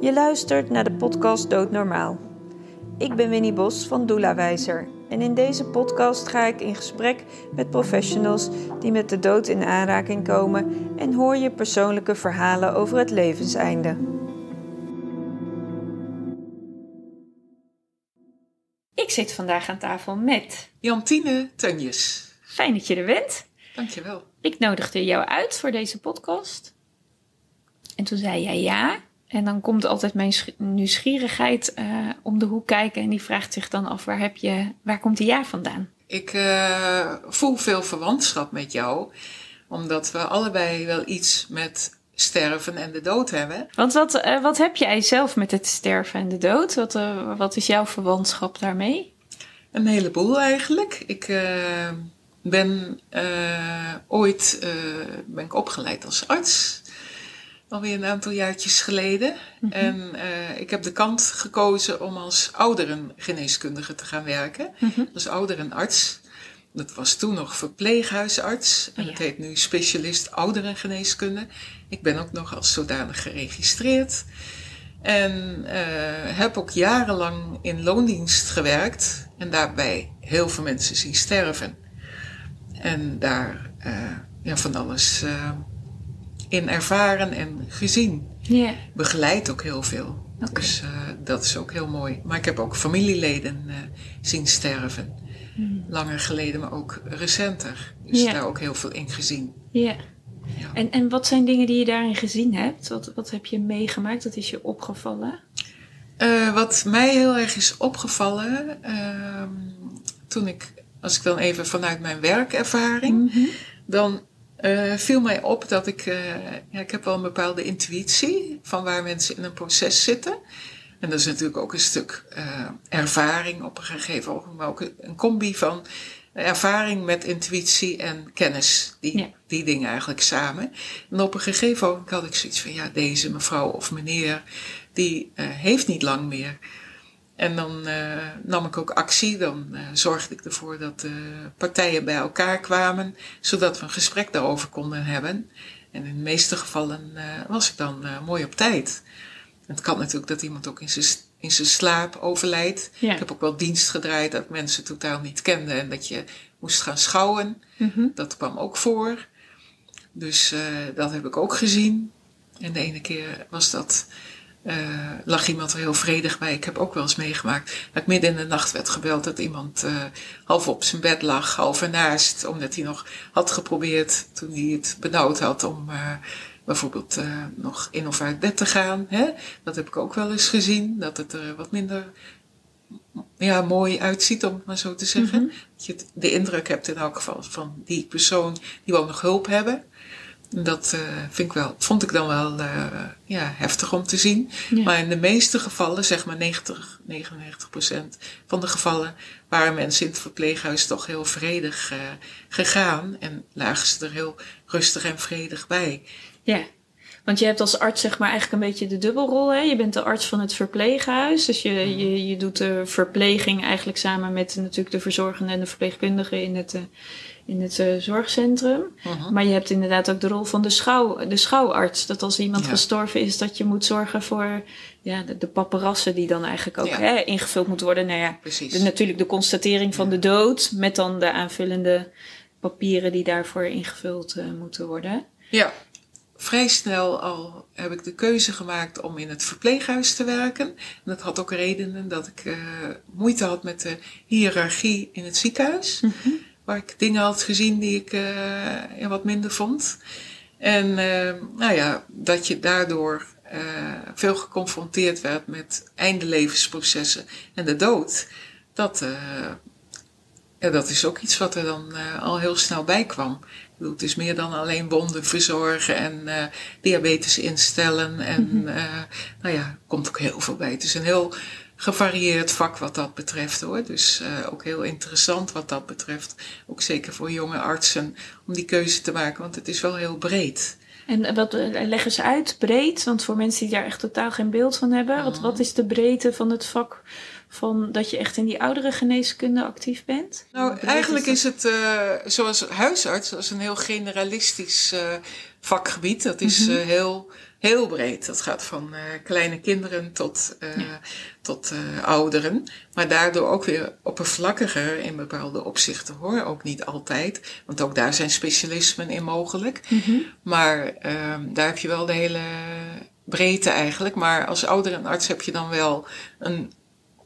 Je luistert naar de podcast Doodnormaal. Ik ben Winnie Bos van Doula Wijzer en in deze podcast ga ik in gesprek met professionals die met de dood in aanraking komen en hoor je persoonlijke verhalen over het levenseinde. Ik zit vandaag aan tafel met Jantine Tunjes. Fijn dat je er bent. Dankjewel. Ik nodigde jou uit voor deze podcast. En toen zei jij ja. En dan komt altijd mijn nieuwsgierigheid uh, om de hoek kijken. En die vraagt zich dan af, waar, heb je, waar komt die ja vandaan? Ik uh, voel veel verwantschap met jou. Omdat we allebei wel iets met sterven en de dood hebben. Want wat, uh, wat heb jij zelf met het sterven en de dood? Wat, wat is jouw verwantschap daarmee? Een heleboel eigenlijk. Ik ben ooit ben ik opgeleid als arts alweer een aantal jaartjes geleden. Mhm. En uh, ik heb de kant gekozen om als ouderengeneeskundige te gaan werken. Mhm. Als ouderenarts. Dat was toen nog verpleeghuisarts. En oh, het heet nu specialist ouderengeneeskunde. Ik ben ook nog als zodanig geregistreerd. En uh, heb ook jarenlang in loondienst gewerkt. En daarbij heel veel mensen zien sterven. En daar uh, ja, van alles in ervaren en gezien. Yeah. Begeleid ook heel veel. Dus uh, dat is ook heel mooi. Maar ik heb ook familieleden uh, zien sterven. Mm. Langer geleden, maar ook recenter. Dus yeah. daar ook heel veel in gezien. Yeah. Ja. En, en wat zijn dingen die je daarin gezien hebt? Wat, wat heb je meegemaakt? Wat is je opgevallen? Uh, wat mij heel erg is opgevallen, ehm, toen ik, als ik dan even vanuit mijn werkervaring, mm -hmm. dan uh, viel mij op dat ik, uh, ja, ik heb wel een bepaalde intuïtie van waar mensen in een proces zitten. En dat is natuurlijk ook een stuk uh, ervaring op een gegeven moment, maar ook een combi van ervaring met intuïtie en kennis. Die, ja. die dingen eigenlijk samen. En op een gegeven moment had ik zoiets van, ja, deze mevrouw of meneer, die heeft niet lang meer. En dan uh, nam ik ook actie. Dan uh, zorgde ik ervoor dat de partijen bij elkaar kwamen, zodat we een gesprek daarover konden hebben. En in de meeste gevallen was ik dan mooi op tijd. Het kan natuurlijk dat iemand ook in zijn, in zijn slaap overlijdt. Ja. Ik heb ook wel dienst gedraaid dat mensen totaal niet kenden en dat je moest gaan schouwen. Mm -hmm. Dat kwam ook voor. Dus dat heb ik ook gezien. En de ene keer was dat uh, lag iemand er heel vredig bij. Ik heb ook wel eens meegemaakt dat ik midden in de nacht werd gebeld dat iemand uh, half op zijn bed lag, half ernaast, omdat hij nog had geprobeerd toen hij het benauwd had om uh, bijvoorbeeld nog in of uit bed te gaan. Hè? Dat heb ik ook wel eens gezien, dat het er wat minder ja, mooi uitziet, om het maar zo te zeggen. Mm -hmm. Dat je de indruk hebt in elk geval van die persoon die wil nog hulp hebben. Dat uh, vind ik wel, vond ik dan wel uh, ja, heftig om te zien. Ja. Maar in de meeste gevallen, zeg maar 90, 99 procent van de gevallen, waren mensen in het verpleeghuis toch heel vredig uh, gegaan. En lagen ze er heel rustig en vredig bij. Ja, want je hebt als arts zeg maar eigenlijk een beetje de dubbelrol. Hè? Je bent de arts van het verpleeghuis. Dus je, mm. je, je doet de verpleging eigenlijk samen met natuurlijk de verzorgende en de verpleegkundige in het in het uh, zorgcentrum. Uh-huh. Maar je hebt inderdaad ook de rol van de, schouw, de schouwarts. Dat als iemand ja. gestorven is, dat je moet zorgen voor ja, de, de paparassen die dan eigenlijk ook ja. hè, ingevuld moet worden. Nou ja, de, natuurlijk de constatering van de dood met dan de aanvullende papieren die daarvoor ingevuld uh, moeten worden. Ja, vrij snel al heb ik de keuze gemaakt om in het verpleeghuis te werken. En dat had ook redenen dat ik uh, moeite had met de hiërarchie in het ziekenhuis. Mm-hmm waar ik dingen had gezien die ik ja, wat minder vond. En uh, nou ja, dat je daardoor uh, veel geconfronteerd werd met eindelevensprocessen en de dood. Dat, ja, dat is ook iets wat er dan al heel snel bij kwam. Ik bedoel, het is meer dan alleen wonden verzorgen en diabetes instellen. En mm -hmm. nou ja, komt ook heel veel bij. Het is een heel gevarieerd vak wat dat betreft hoor. Dus uh, ook heel interessant wat dat betreft. Ook zeker voor jonge artsen om die keuze te maken, want het is wel heel breed. En wat leggen ze uit, breed? Want voor mensen die daar echt totaal geen beeld van hebben, wat, wat is de breedte van het vak van dat je echt in die oudere geneeskunde actief bent? Nou, eigenlijk is, het uh, zoals huisarts, als een heel generalistisch uh, vakgebied. Dat is Mhm. eh, heel, heel breed. Dat gaat van eh, kleine kinderen tot, eh, tot eh, ouderen. Maar daardoor ook weer oppervlakkiger in bepaalde opzichten hoor. Ook niet altijd. Want ook daar zijn specialismen in mogelijk. Mhm. Maar ehm, daar heb je wel de hele breedte eigenlijk. Maar als ouderenarts heb je dan wel een,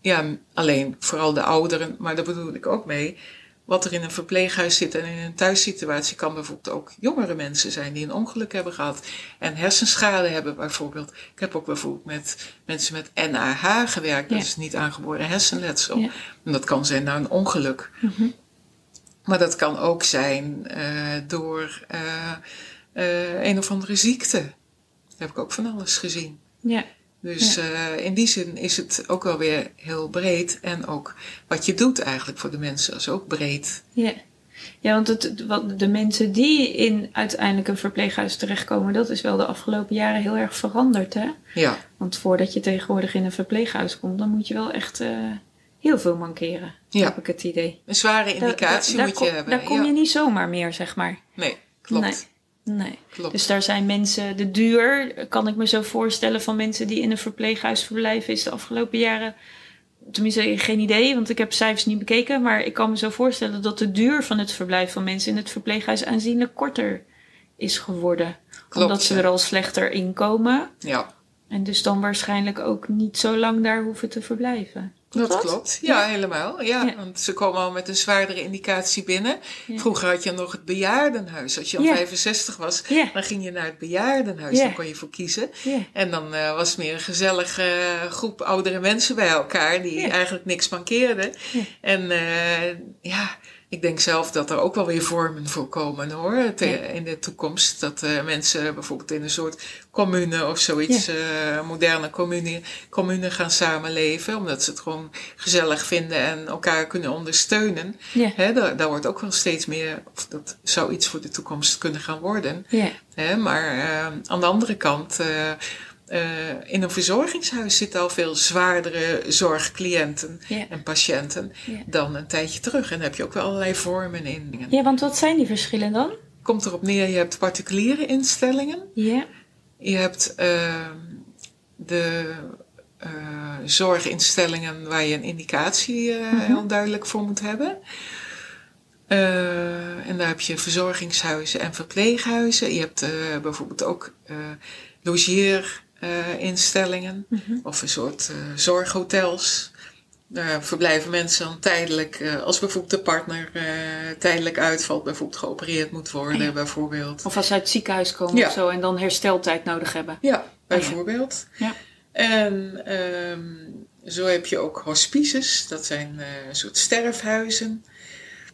ja, alleen vooral de ouderen, maar daar bedoel ik ook mee. Wat er in een verpleeghuis zit en in een thuissituatie kan bijvoorbeeld ook jongere mensen zijn die een ongeluk hebben gehad en hersenschade hebben bijvoorbeeld. Ik heb ook bijvoorbeeld met mensen met NAH gewerkt, dat is niet aangeboren hersenletsel. Ja. En dat kan zijn na een ongeluk. Mhm. Maar dat kan ook zijn eh, door eh, eh, een of andere ziekte. Daar heb ik ook van alles gezien. Ja. Dus eh, in die zin is het ook wel weer heel breed. En ook wat je doet eigenlijk voor de mensen is ook breed. Ja. Ja, want het, wat de mensen die in uiteindelijk een verpleeghuis terechtkomen, dat is wel de afgelopen jaren heel erg veranderd. Hè? Ja, Want voordat je tegenwoordig in een verpleeghuis komt, dan moet je wel echt eh, heel veel mankeren. Ja. Heb ik het idee. een zware indicatie moet je kom- hebben. Daar kom ja. je niet zomaar meer, zeg maar. Nee, klopt. Nee. Nee. klopt. Dus daar zijn mensen, de duur, kan ik me zo voorstellen van mensen die in een verpleeghuis verblijven, is de afgelopen jaren, tenminste geen idee, want ik heb cijfers niet bekeken, maar ik kan me zo voorstellen dat de duur van het verblijf van mensen in het verpleeghuis aanzienlijk korter is geworden. Klopt, omdat ze er al slechter in komen ja, en dus dan waarschijnlijk ook niet zo lang daar hoeven te verblijven. Dat dat? klopt. Ja, helemaal. Ja, Ja. want ze komen al met een zwaardere indicatie binnen. Ja. Vroeger had je nog het bejaardenhuis. Als je al Ja. 65 was, dan ging je naar het bejaardenhuis. Ja. Daar kon je voor kiezen. En dan eh, was het meer een gezellige eh, groep oudere mensen bij elkaar die eigenlijk niks mankeerden. En eh, ja, ik denk zelf dat er ook wel weer vormen voor komen hoor. Te- Ja. In de toekomst. Dat eh, mensen bijvoorbeeld in een soort commune of zoiets, eh, moderne commune, commune gaan samenleven. Omdat ze het gewoon gezellig vinden en elkaar kunnen ondersteunen. Ja. Hè, daar, daar wordt ook wel steeds meer, of dat zou iets voor de toekomst kunnen gaan worden. Ja. Hè, maar eh, aan de andere kant, eh, in een verzorgingshuis zitten al veel zwaardere zorgcliënten Ja. en patiënten Ja. dan een tijdje terug. En daar heb je ook wel allerlei vormen in. ja, want wat zijn die verschillen dan? Komt erop neer, je hebt particuliere instellingen. Ja. Je hebt ehm, de eh, zorginstellingen waar je een indicatie eh, heel duidelijk voor moet hebben. En daar heb je verzorgingshuizen en verpleeghuizen. Je hebt bijvoorbeeld ook eh logeerinstellingen Mhm. of een soort eh, zorghotels. Daar verblijven mensen dan tijdelijk, eh, als bijvoorbeeld de partner tijdelijk uitvalt, bijvoorbeeld geopereerd moet worden, ja. bijvoorbeeld. Of als ze uit het ziekenhuis komen Ja. of zo en dan hersteltijd nodig hebben. Ja, bijvoorbeeld. Ja. En ehm, zo heb je ook hospices, dat zijn een soort sterfhuizen.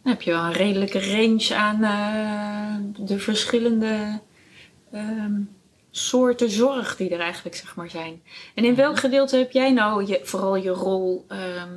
Dan heb je wel een redelijke range aan de verschillende ehm, soorten zorg die er eigenlijk zeg maar zijn. En in Mhm. welk gedeelte heb jij nou je, vooral je rol ehm,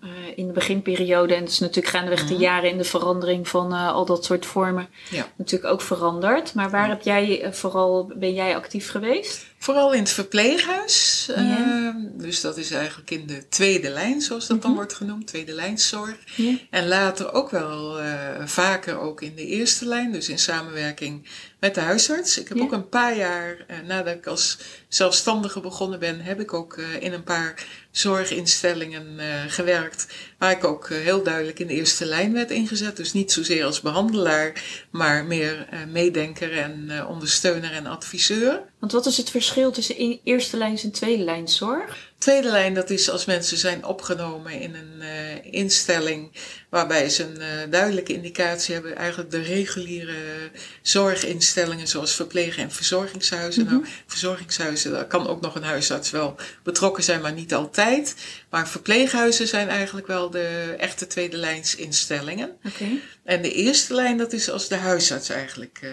eh, in de beginperiode? En dat is natuurlijk gaandeweg de Mhm. jaren in de verandering van eh, al dat soort vormen Ja. natuurlijk ook veranderd. Maar waar heb jij eh, vooral, ben jij actief geweest? Vooral in het verpleeghuis. Ehm, dus dat is eigenlijk in de tweede lijn, zoals dat dan Mhm. wordt genoemd, tweede lijnszorg. Ja. En later ook wel vaker ook in de eerste lijn, dus in samenwerking met de huisarts. Ik heb Ja. ook een paar jaar, eh, nadat ik als zelfstandige begonnen ben, heb ik ook eh, in een paar zorginstellingen eh, gewerkt. Waar ik ook heel duidelijk in de eerste lijn werd ingezet. Dus niet zozeer als behandelaar, maar meer meedenker en ondersteuner en adviseur. Want wat is het verschil tussen in- eerste lijns en tweede lijns zorg? Tweede lijn, dat is als mensen zijn opgenomen in een eh, instelling waarbij ze een eh, duidelijke indicatie hebben, eigenlijk de reguliere zorginstellingen zoals verpleeg- en verzorgingshuizen. Nou, verzorgingshuizen, daar kan ook nog een huisarts wel betrokken zijn, maar niet altijd. Maar verpleeghuizen zijn eigenlijk wel de echte tweede lijns instellingen. Oké. En de eerste lijn, dat is als de huisarts eigenlijk eh,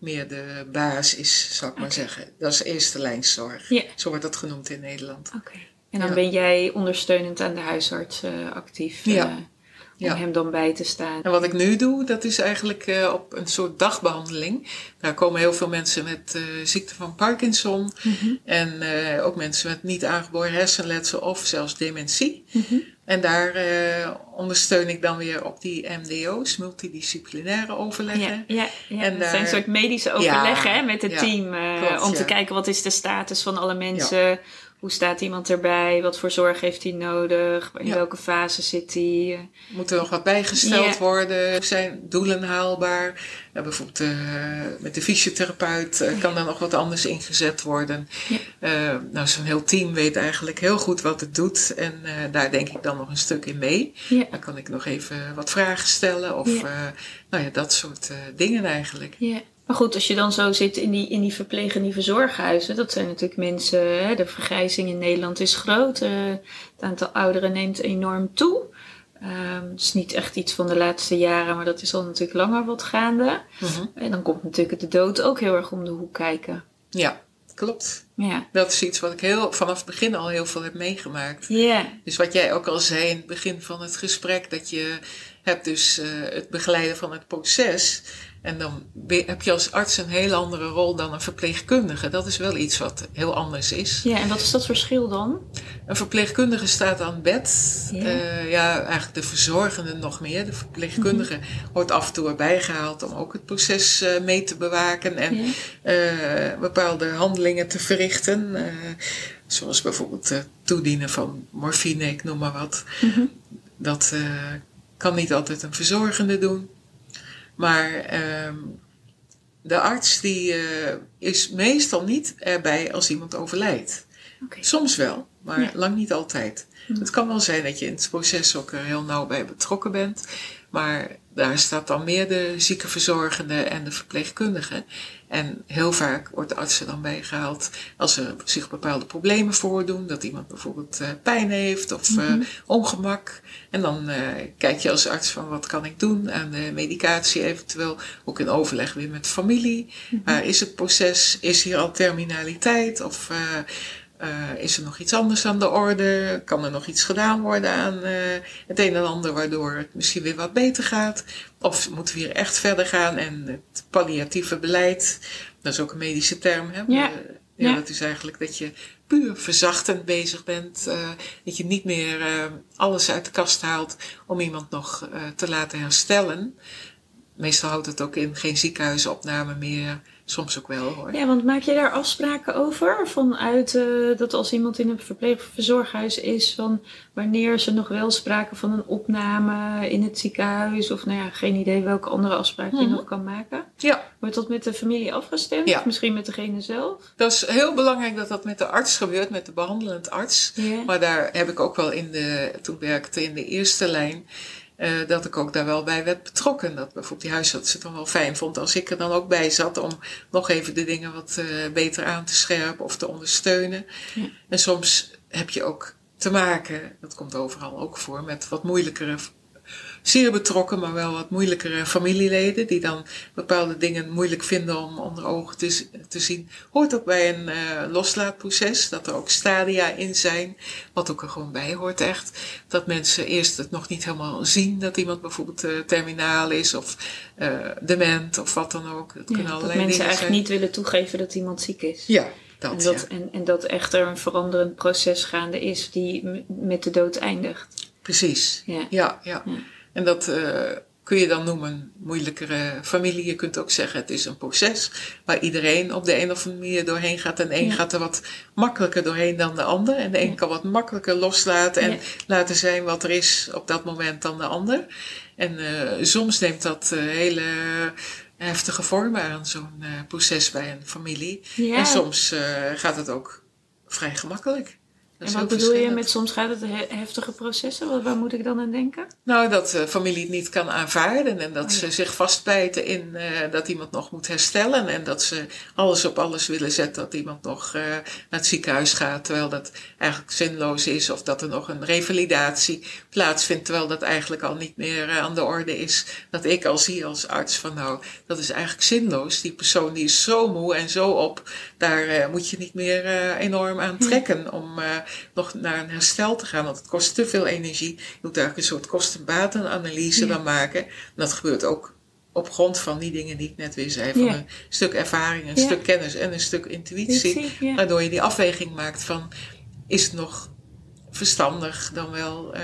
meer de baas is, zou ik maar zeggen. Dat is eerste lijnszorg. Ja. Zo wordt dat genoemd in Nederland. Oké. En dan Ja. ben jij ondersteunend aan de huisarts eh, actief. Ja. eh, om Ja. hem dan bij te staan. En wat ik nu doe, dat is eigenlijk eh, op een soort dagbehandeling. Daar komen heel veel mensen met ziekte van Parkinson. Mhm. En ook mensen met niet aangeboren hersenletsel of zelfs dementie. Mhm. En daar uh, ondersteun ik dan weer op die MDO's, multidisciplinaire overleggen. Ja, ja, ja. En dat zijn een soort medische overleggen hè, met het team. Uh, om te kijken wat is de status van alle mensen. Hoe staat iemand erbij? Wat voor zorg heeft hij nodig? In welke fase zit hij? Moet er nog wat bijgesteld worden? Zijn doelen haalbaar? Ja, bijvoorbeeld uh, met de fysiotherapeut uh, kan daar nog wat anders ingezet worden. Uh, nou, zo'n heel team weet eigenlijk heel goed wat het doet. En daar denk ik dan nog een stuk in mee. Dan kan ik nog even wat vragen stellen. Of nou ja, dat soort dingen eigenlijk. Ja. Maar goed, als je dan zo zit in die, in die verpleeg- en die verzorghuizen, dat zijn natuurlijk mensen, hè, de vergrijzing in Nederland is groot. Uh, het aantal ouderen neemt enorm toe. Um, het is niet echt iets van de laatste jaren, maar dat is al natuurlijk langer wat gaande. Mhm. En dan komt natuurlijk de dood ook heel erg om de hoek kijken. Ja, klopt. Ja. Dat is iets wat ik heel, vanaf het begin al heel veel heb meegemaakt. Ja. Dus wat jij ook al zei in het begin van het gesprek, dat je hebt dus uh, het begeleiden van het proces. En dan heb je als arts een heel andere rol dan een verpleegkundige. Dat is wel iets wat heel anders is. Ja, en wat is dat verschil dan? Een verpleegkundige staat aan bed. Ja, uh, ja eigenlijk de verzorgende nog meer. De verpleegkundige mm wordt af en toe erbij gehaald om ook het proces uh, mee te bewaken en ja. bepaalde handelingen te verrichten. Zoals bijvoorbeeld het toedienen van morfine, ik noem maar wat. Mm -hmm. Dat kan niet altijd een verzorgende doen. Maar um, de arts die is meestal niet erbij als iemand overlijdt. Okay. Soms wel, maar ja. lang niet altijd. Hm. Het kan wel zijn dat je in het proces ook er heel nauw bij betrokken bent. Maar daar staat dan meer de ziekenverzorgende en de verpleegkundige. En heel vaak wordt de arts er dan bijgehaald als er zich bepaalde problemen voordoen. Dat iemand bijvoorbeeld uh, pijn heeft of mm -hmm. ongemak. En dan uh, kijk je als arts van wat kan ik doen aan de medicatie eventueel. Ook in overleg weer met familie. Mm -hmm. is het proces, is hier al terminaliteit of uh, is er nog iets anders aan de orde? Kan er nog iets gedaan worden aan uh, het een en ander waardoor het misschien weer wat beter gaat? Of moeten we hier echt verder gaan en het palliatieve beleid, dat is ook een medische term, hè? Ja. Ja, ja. dat is eigenlijk dat je puur verzachtend bezig bent. Uh, dat je niet meer alles uit de kast haalt om iemand nog te laten herstellen. Meestal houdt het ook in geen ziekenhuisopname meer Soms ook wel hoor. Ja, want maak je daar afspraken over? Vanuit uh, dat als iemand in een verpleegverzorghuis is, van wanneer ze nog wel sprake van een opname in het ziekenhuis? Of nou ja, geen idee welke andere afspraken mm -hmm. je nog kan maken. Ja. Wordt dat met de familie afgestemd? Ja. Of misschien met degene zelf? Dat is heel belangrijk dat dat met de arts gebeurt, met de behandelend arts. Maar daar heb ik ook wel in de, toen werkte in de eerste lijn uh, dat ik ook daar wel bij werd betrokken. Dat bijvoorbeeld die huisarts het dan wel fijn vond als ik er dan ook bij zat om nog even de dingen wat uh, beter aan te scherpen of te ondersteunen. Ja. En soms heb je ook te maken, dat komt overal ook voor, met wat moeilijkere zeer betrokken, maar wel wat moeilijkere familieleden. Die dan bepaalde dingen moeilijk vinden om onder ogen te, te zien. Hoort ook bij een uh, loslaatproces. Dat er ook stadia in zijn. Wat ook er gewoon bij hoort echt. Dat mensen eerst het nog niet helemaal zien. Dat iemand bijvoorbeeld uh, terminaal is of uh, dement of wat dan ook. Dat, kunnen ja, dat mensen eigenlijk niet willen toegeven dat iemand ziek is. Ja, dat, en, dat, ja. en, en dat echt er een veranderend proces gaande is die met de dood eindigt. Precies. Ja, ja. ja. ja. En dat uh, kun je dan noemen moeilijkere familie. Je kunt ook zeggen het is een proces waar iedereen op de een of andere manier doorheen gaat. En de een ja. gaat er wat makkelijker doorheen dan de ander. En de een ja. kan wat makkelijker loslaten en ja. laten zijn wat er is op dat moment dan de ander. En uh, soms neemt dat uh, hele heftige vormen aan zo'n proces bij een familie. En soms gaat het ook vrij gemakkelijk. En wat bedoel je met soms gaat het heftige processen? Waar moet ik dan aan denken? Nou, dat de familie het niet kan aanvaarden en dat oh, ja. ze zich vastbijten in uh, dat iemand nog moet herstellen en dat ze alles op alles willen zetten dat iemand nog uh, naar het ziekenhuis gaat, terwijl dat eigenlijk zinloos is of dat er nog een revalidatie plaatsvindt, terwijl dat eigenlijk al niet meer uh, aan de orde is. Dat ik al zie als arts van nou, dat is eigenlijk zinloos. Die persoon die is zo moe en zo op, daar moet je niet meer enorm aan trekken om nog naar een herstel te gaan, want het kost te veel energie. Je moet eigenlijk een soort kostenbatenanalyse ja. dan maken. En dat gebeurt ook op grond van die dingen die ik net weer zei. Van ja. een stuk ervaring, een ja. stuk kennis en een stuk intuïtie. Waardoor je die afweging maakt van, is het nog verstandig dan wel uh,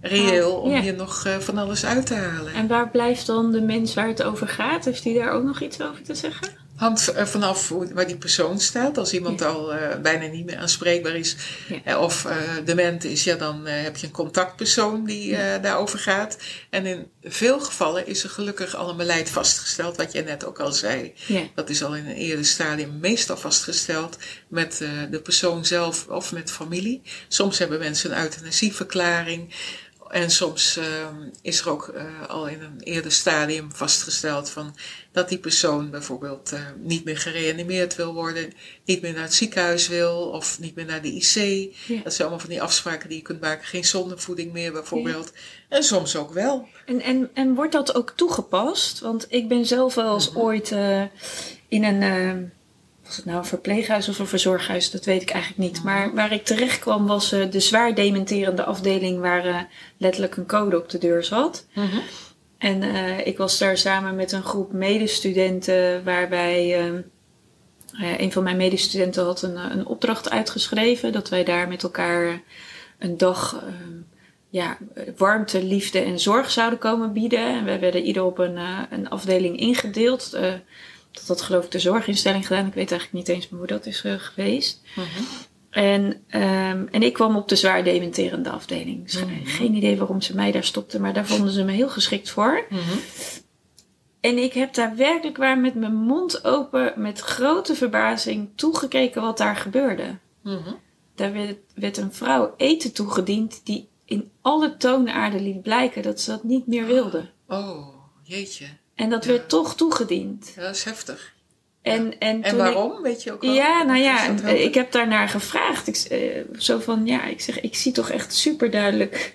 reëel om je nog uh, van alles uit te halen. En waar blijft dan de mens waar het over gaat? Heeft hij daar ook nog iets over te zeggen? Hangt vanaf waar die persoon staat. Als iemand al uh, bijna niet meer aanspreekbaar is ja. of uh, dement is, ja, dan uh, heb je een contactpersoon die daarover gaat. En in veel gevallen is er gelukkig al een beleid vastgesteld, wat jij net ook al zei. Ja. Dat is al in een eerder stadium meestal vastgesteld met de persoon zelf of met familie. Soms hebben mensen een euthanasieverklaring. En soms uh, is er ook uh, al in een eerder stadium vastgesteld van dat die persoon bijvoorbeeld uh, niet meer gereanimeerd wil worden, niet meer naar het ziekenhuis wil of niet meer naar de IC. Ja. Dat zijn allemaal van die afspraken die je kunt maken. Geen zondevoeding meer bijvoorbeeld. Ja. En soms ook wel. En, en, en wordt dat ook toegepast? Want ik ben zelf wel eens -hmm. ooit in een was het nou een verpleeghuis of een verzorghuis, dat weet ik eigenlijk niet. Maar waar ik terecht kwam was uh, de zwaar dementerende afdeling waar uh, letterlijk een code op de deur zat. Mm -hmm. En uh, ik was daar samen met een groep medestudenten waarbij een van mijn medestudenten had een, een opdracht uitgeschreven. Dat wij daar met elkaar een dag ja, warmte, liefde en zorg zouden komen bieden. En we werden ieder op een, een afdeling ingedeeld dat had geloof ik de zorginstelling gedaan. Ik weet eigenlijk niet eens meer hoe dat is uh, geweest. Mm -hmm. En, um, en ik kwam op de zwaar dementerende afdeling. Dus Mhm. Geen idee waarom ze mij daar stopten, maar daar vonden ze me heel geschikt voor. Mhm. En ik heb daar werkelijk waar met mijn mond open, met grote verbazing, toegekeken wat daar gebeurde. Mhm. Daar werd, werd een vrouw eten toegediend die in alle toonaarden liet blijken dat ze dat niet meer wilde. Oh, jeetje. En dat Ja. werd toch toegediend. Ja, dat is heftig. En, en, En ik- waarom? Weet je ook wel? Ja, nou ja, eh, ik heb daarnaar gevraagd. Ik, eh, zo van, ja, ik zeg, ik zie toch echt super duidelijk.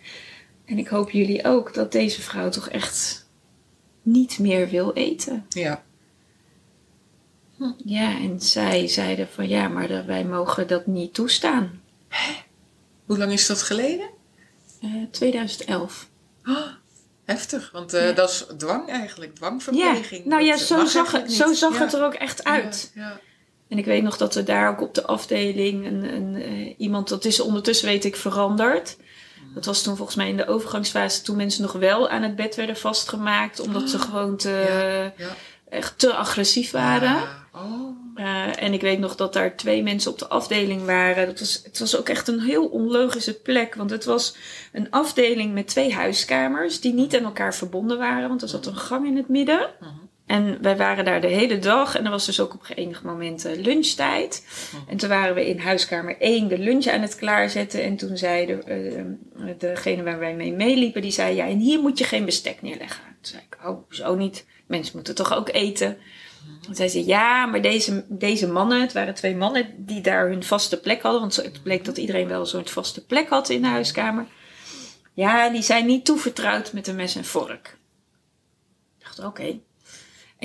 En ik hoop jullie ook dat deze vrouw toch echt niet meer wil eten. Ja. Ja, en zij zeiden van ja, maar dat- wij mogen dat niet toestaan. Hoe lang is dat geleden? Eh 2011. Oh, heftig, want eh, Ja. dat is dwang eigenlijk, Ja, dwangverpleging. nou ja, zo zag, het, zo zag Ja. het er ook echt uit. Ja, ja. En ik weet nog dat we daar ook op de afdeling een, een, eh, iemand, dat is ondertussen weet ik veranderd. Dat was toen volgens mij in de overgangsfase toen mensen nog wel aan het bed werden vastgemaakt. Omdat ze gewoon te, ja. Echt te agressief waren. Ja. Oh. Eh, en ik weet nog dat daar twee mensen op de afdeling waren. Dat was, het was ook echt een heel onlogische plek. Want het was een afdeling met twee huiskamers die niet aan elkaar verbonden waren. Want er zat een gang in het midden. Mhm. En wij waren daar de hele dag. En er was dus ook op enig moment eh, lunchtijd. Mhm. En toen waren we in huiskamer 1 de lunch aan het klaarzetten. En toen zei de, eh, degene waar wij mee meeliepen, die zei... Ja, en hier moet je geen bestek neerleggen. Toen zei ik, oh, zo niet. Mensen moeten toch ook eten? Zei ze, ja, maar deze, deze mannen, het waren twee mannen die daar hun vaste plek hadden. Want het bleek dat iedereen wel zo'n vaste plek had in de huiskamer. Ja, die zijn niet toevertrouwd met een mes en vork. Ik dacht, oké.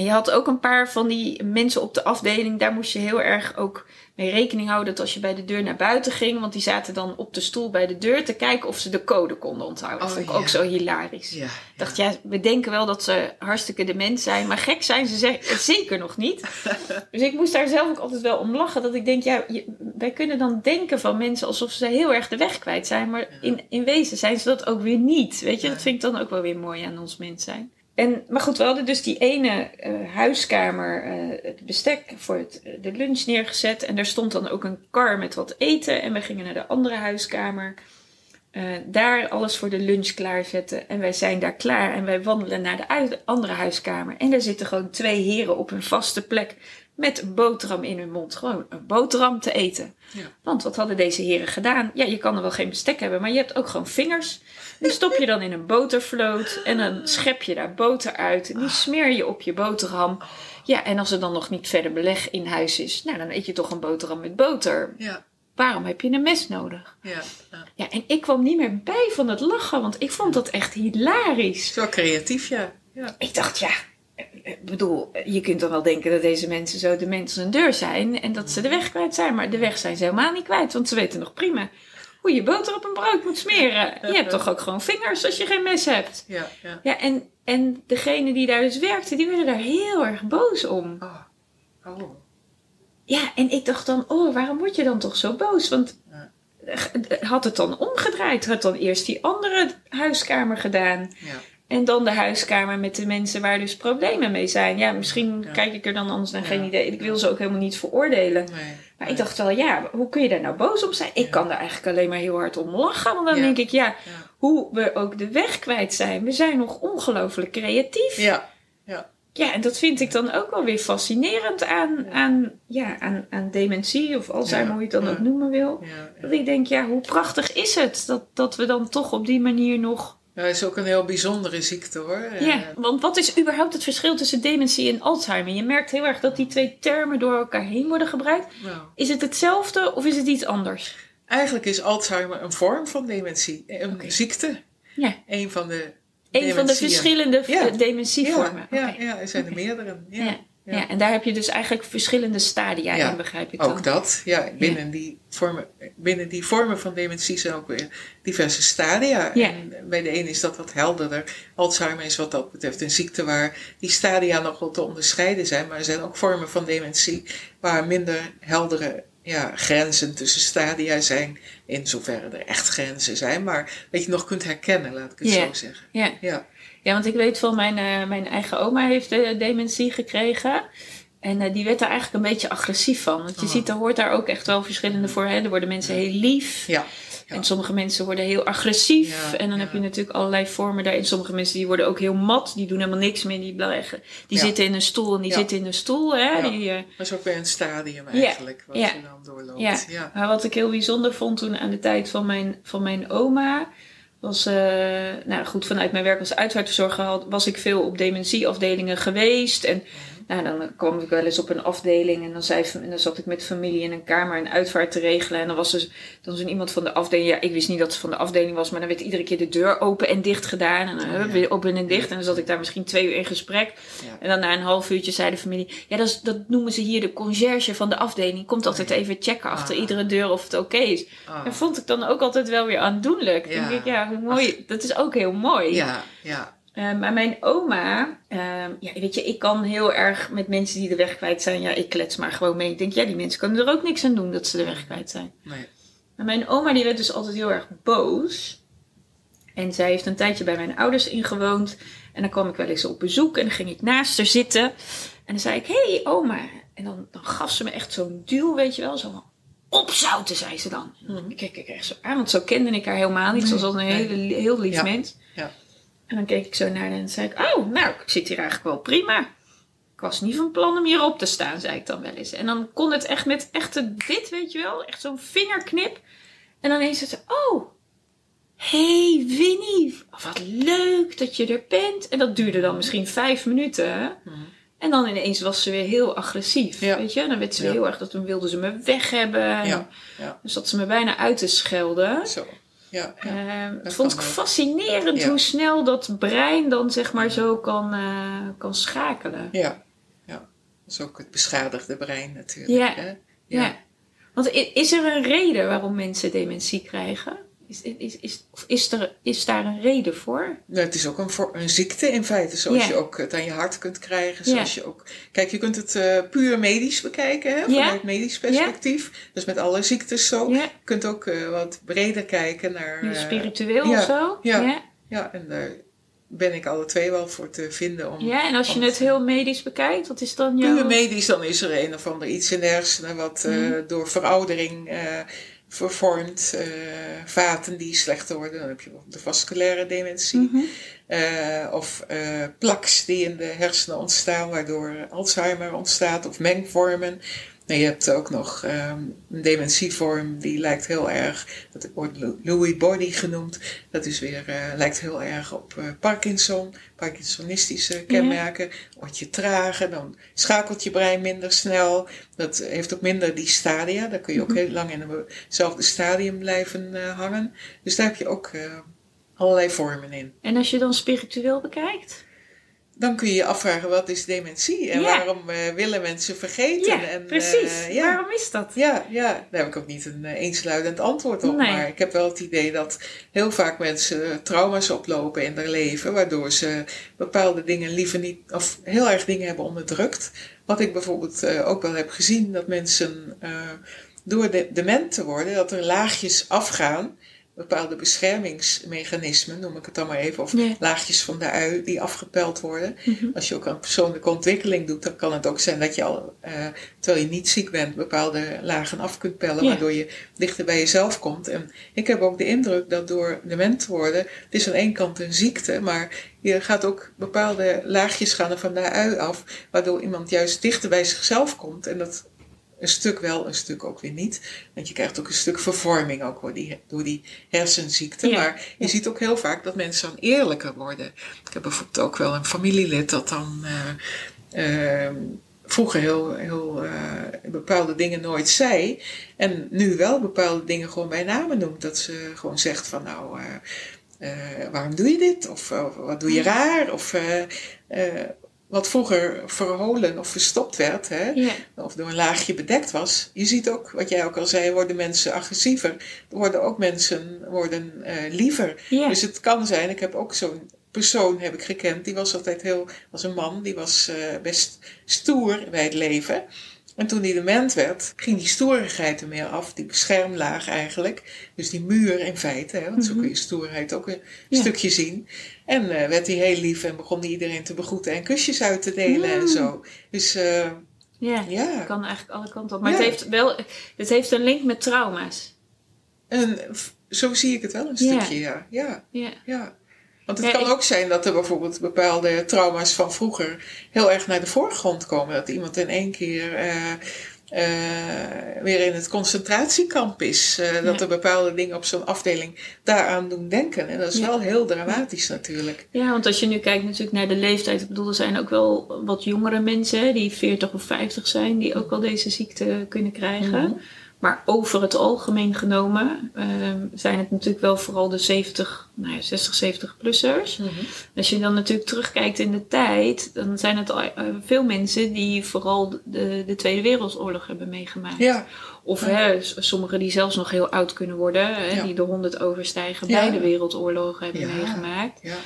En je had ook een paar van die mensen op de afdeling. Daar moest je heel erg ook mee rekening houden dat als je bij de deur naar buiten ging. Want die zaten dan op de stoel bij de deur te kijken of ze de code konden onthouden. Dat Oh, vond ik ja. ook zo hilarisch. Ja. Ik dacht, ja, we denken wel dat ze hartstikke dement zijn. Maar gek zijn ze ze- zeker nog niet. Dus ik moest daar zelf ook altijd wel om lachen. Dat ik denk, ja, je- wij kunnen dan denken van mensen alsof ze heel erg de weg kwijt zijn. Maar in, in wezen zijn ze dat ook weer niet. Weet je, dat vind ik dan ook wel weer mooi aan ons mens zijn. En, maar goed, we hadden dus die ene eh, huiskamer, eh, het bestek voor het, eh, de lunch neergezet. En daar stond dan ook een kar met wat eten. En we gingen naar de andere huiskamer. eh, daar alles voor de lunch klaarzetten. En wij zijn daar klaar. En wij wandelen naar de andere huiskamer. En daar zitten gewoon twee heren op hun vaste plek. Met een boterham in hun mond. Gewoon een boterham te eten. Ja. Want wat hadden deze heren gedaan? Ja, je kan er wel geen bestek hebben, maar je hebt ook gewoon vingers. Die stop je dan in een botervloot en dan schep je daar boter uit. En die smeer je op je boterham. Ja, en als er dan nog niet verder beleg in huis is, nou dan eet je toch een boterham met boter. Ja. Waarom heb je een mes nodig? Ja. ja. Ja, en ik kwam niet meer bij van het lachen, want ik vond dat echt hilarisch. Zo creatief, ja. ja. Ik dacht, ja, ik bedoel, je kunt dan wel denken dat deze mensen zo de mensen een deur zijn en dat ze de weg kwijt zijn. Maar de weg zijn ze helemaal niet kwijt, want ze weten nog prima hoe je boter op een brood moet smeren. Je hebt toch ook gewoon vingers als je geen mes hebt. Ja, ja. Ja, en, en degene die daar dus werkte, die werden daar heel erg boos om. Oh. Oh. Ja, en ik dacht dan, oh, waarom word je dan toch zo boos? Want Ja. had het dan omgedraaid. Had dan eerst die andere huiskamer gedaan. Ja. En dan de huiskamer met de mensen waar dus problemen mee zijn. Ja, misschien Ja. kijk ik er dan anders naar, Ja. geen idee. Ik wil ze ook helemaal niet veroordelen. Nee, Maar nee. ik dacht wel, ja, hoe kun je daar nou boos om zijn? Ik Ja. kan daar eigenlijk alleen maar heel hard om lachen. Want dan Ja. denk ik, ja, Ja. hoe we ook de weg kwijt zijn. We zijn nog ongelooflijk creatief. Ja. Ja, en dat vind ik dan ook wel weer fascinerend aan, aan, ja, aan, aan dementie of Alzheimer, Ja, hoe je het dan ja. ook noemen wil. Ja, Dat ik denk, ja, hoe prachtig is het dat, dat we dan toch op die manier nog... Ja, het is ook een heel bijzondere ziekte hoor. Ja, want wat is überhaupt het verschil tussen dementie en Alzheimer? Je merkt heel erg dat die twee termen door elkaar heen worden gebruikt. nou, Is het hetzelfde of is het iets anders? eigenlijk is Alzheimer een vorm van dementie. Een ziekte. Ja. Een van de Een van de verschillende Ja. dementievormen. Ja, ja, er zijn er meerdere. Ja. Ja. Ja. en daar heb je dus eigenlijk verschillende stadia Ja, in, begrijp ik dan. Ook dat, ja. Binnen, Die vormen, binnen die vormen van dementie zijn ook weer diverse stadia. En bij de een is dat wat helderder. Alzheimer is wat dat betreft een ziekte waar die stadia nog wel te onderscheiden zijn. Maar er zijn ook vormen van dementie waar minder heldere ja, grenzen tussen stadia zijn. In zoverre er echt grenzen zijn. Maar dat je nog kunt herkennen, laat ik het zo zeggen. Ja. Ja, want ik weet van mijn, eh, mijn eigen oma heeft eh, dementie gekregen. En eh, die werd daar eigenlijk een beetje agressief van. Want je Oh. ziet, er hoort daar ook echt wel verschillende voor. Hè? Er worden mensen heel lief. ja. Ja. En sommige mensen worden heel agressief. Ja, en dan ja. heb je natuurlijk allerlei vormen daarin. Sommige mensen die worden ook heel mat. Die doen helemaal niks meer. Die, blijven, die zitten in een stoel en die zitten in een stoel. Hè? Ja. Die, Dat is ook weer een stadium eigenlijk, wat ja. je dan doorloopt. Ja. ja. Maar wat ik heel bijzonder vond toen aan de tijd van mijn, van mijn oma. Was, eh, nou goed, vanuit mijn werk als uitvaartverzorger was ik veel op dementieafdelingen geweest. En nou, dan kwam ik wel eens op een afdeling en dan, zei, en dan zat ik met familie in een kamer een uitvaart te regelen. En dan was dus dan zo'n iemand van de afdeling. Ja, ik wist niet dat ze van de afdeling was, maar dan werd iedere keer de deur open en dicht gedaan. En dan Oh, ja. weer open en dicht. En dan zat ik daar misschien twee uur in gesprek. Ja. En dan na een half uurtje zei de familie: Ja, dat, is, dat noemen ze hier de conciërge van de afdeling. Komt altijd even checken achter Ah. iedere deur of het oké is. Ah. Dat vond ik dan ook altijd wel weer aandoenlijk. Ja. Denk ik, ja, hoe mooi. Dat is ook heel mooi. Ja, ja. Eh, maar mijn oma, ehm, ja, weet je, ik kan heel erg met mensen die de weg kwijt zijn. Ja, ik klets maar gewoon mee. Ik denk, ja, die mensen kunnen er ook niks aan doen dat ze de weg kwijt zijn. Nee. Maar mijn oma, die werd dus altijd heel erg boos. En zij heeft een tijdje bij mijn ouders ingewoond. En dan kwam ik wel eens op bezoek en dan ging ik naast haar zitten. En dan zei ik, hé hey, oma. En dan, dan gaf ze me echt zo'n duw, weet je wel. Zo van, opzouten, zei ze dan. En dan keek ik echt zo aan, want zo kende ik haar helemaal niet. Ze was een hele, heel lief Ja. mens. En dan keek ik zo naar en zei ik, oh, nou, ik zit hier eigenlijk wel prima. Ik was niet van plan om hier op te staan, zei ik dan wel eens. En dan kon het echt met echte dit, weet je wel. Echt zo'n vingerknip. En dan ineens zei ze, oh, hey Winnie, wat leuk dat je er bent. En dat duurde dan misschien vijf minuten. Mhm. En dan ineens was ze weer heel agressief, Ja. weet je. Dan werd ze weer Ja. heel erg, dat dan wilde ze me weg hebben. En Ja. Dus zat ze me bijna uit te schelden. Zo. Ja, ja. Ehm, dat vond ik fascinerend Ja. hoe snel dat brein dan zeg maar zo kan, eh, kan schakelen. ja. ja. Dat is ook het beschadigde brein natuurlijk. Ja. Hè? Ja. Want i- is er een reden waarom mensen dementie krijgen? Is, is, is, of is, er, is daar een reden voor? Nou, het is ook een, voor, een ziekte in feite, zoals Ja. je ook het aan je hart kunt krijgen. Ja. Zoals je ook, kijk, je kunt het eh, puur medisch bekijken, hè, Ja. vanuit medisch perspectief. Dus met alle ziektes zo. Je kunt ook eh, wat breder kijken naar... eh, Spiritueel of zo? ja. ja. ja, en daar ben ik alle twee wel voor te vinden. Om, Ja, en als je het heel medisch bekijkt, wat is dan jouw... Puur medisch, dan is er een of ander iets in de hersenen wat Mhm. door veroudering vervormt. eh, vaten die slechter worden, dan heb je bijvoorbeeld de vasculaire dementie. Mhm. Eh, of eh plaks die in de hersenen ontstaan, waardoor Alzheimer ontstaat, of mengvormen. Je hebt ook nog ehm, een dementievorm die lijkt heel erg, dat wordt Lou- Lewy body genoemd. Dat is weer, eh, lijkt heel erg op eh, Parkinson, Parkinsonistische kenmerken. Word je trager, dan schakelt je brein minder snel. Dat heeft ook minder die stadia. Daar kun je ook Mhm. heel lang in hetzelfde stadium blijven eh, hangen. Dus daar heb je ook allerlei vormen in. En als je dan spiritueel bekijkt? Dan kun je je afvragen, wat is dementie? En Ja. waarom eh, willen mensen vergeten? Ja, en, precies. eh, ja. Waarom is dat? Ja, ja, daar heb ik ook niet een eh, eensluidend antwoord op. Nee. Maar ik heb wel het idee dat heel vaak mensen trauma's oplopen in hun leven, waardoor ze bepaalde dingen liever niet, of heel erg dingen hebben onderdrukt. Wat ik bijvoorbeeld ook wel heb gezien, dat mensen door de, dement te worden, dat er laagjes afgaan bepaalde beschermingsmechanismen, noem ik het dan maar even, of laagjes van de ui die afgepeld worden. Mhm. Als je ook aan persoonlijke ontwikkeling doet, dan kan het ook zijn dat je al, uh, terwijl je niet ziek bent, bepaalde lagen af kunt pellen, waardoor je dichter bij jezelf komt. En ik heb ook de indruk dat door dement te worden, het is aan één kant een ziekte, maar je gaat ook bepaalde laagjes gaan er van de ui af, waardoor iemand juist dichter bij zichzelf komt. En dat een stuk wel, een stuk ook weer niet. Want je krijgt ook een stuk vervorming ook door die, door die hersenziekte. maar je ziet ook heel vaak dat mensen dan eerlijker worden. Ik heb bijvoorbeeld ook wel een familielid dat dan uh, uh, vroeger heel, heel uh, bepaalde dingen nooit zei. En nu wel bepaalde dingen gewoon bij namen noemt. Dat ze gewoon zegt van nou... Uh, waarom doe je dit? Of, of wat doe je raar? Of wat vroeger verholen of verstopt werd, hè, of door een laagje bedekt was. Je ziet ook, wat jij ook al zei, worden mensen agressiever. Worden ook mensen worden, uh, liever. Dus het kan zijn, ik heb ook zo'n persoon heb ik gekend, die was altijd heel, was een man, die was uh, best stoer bij het leven. En toen hij dement werd, ging die stoerigheid er meer af, die beschermlaag eigenlijk. Dus die muur in feite, hè, want zo kun je mhm. stoerheid ook een stukje zien. En uh, werd hij heel lief en begon hij iedereen te begroeten en kusjes uit te delen en zo. Dus uh, ja, ja, kan eigenlijk alle kanten op. Maar het, heeft wel, het heeft een link met trauma's. En zo zie ik het wel een stukje, ja. ja. ja. Want het kan ook zijn dat er bijvoorbeeld bepaalde trauma's van vroeger heel erg naar de voorgrond komen. Dat iemand in één keer uh, uh, weer in het concentratiekamp is. Uh, dat er bepaalde dingen op zo'n afdeling daaraan doen denken. En dat is wel heel dramatisch natuurlijk. Ja, want als je nu kijkt natuurlijk naar de leeftijd. Ik bedoel, er zijn ook wel wat jongere mensen die 40 of 50 zijn. Die ook wel deze ziekte kunnen krijgen. Mhm. Maar over het algemeen genomen uh, zijn het natuurlijk wel vooral de 70, nou ja, 60, 70-plussers. Mm -hmm. Als je dan natuurlijk terugkijkt in de tijd, dan zijn het al, uh, veel mensen die vooral de, de, Tweede Wereldoorlog hebben meegemaakt. Ja. Of hè, sommigen die zelfs nog heel oud kunnen worden, hè, die de 100 overstijgen, beide wereldoorlogen hebben meegemaakt. Ja.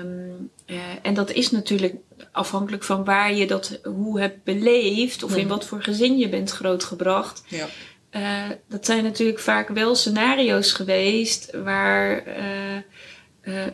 Um, uh, en dat is natuurlijk afhankelijk van waar je dat hoe hebt beleefd of in wat voor gezin je bent grootgebracht. Ja. Uh, dat zijn natuurlijk vaak wel scenario's geweest waar uh,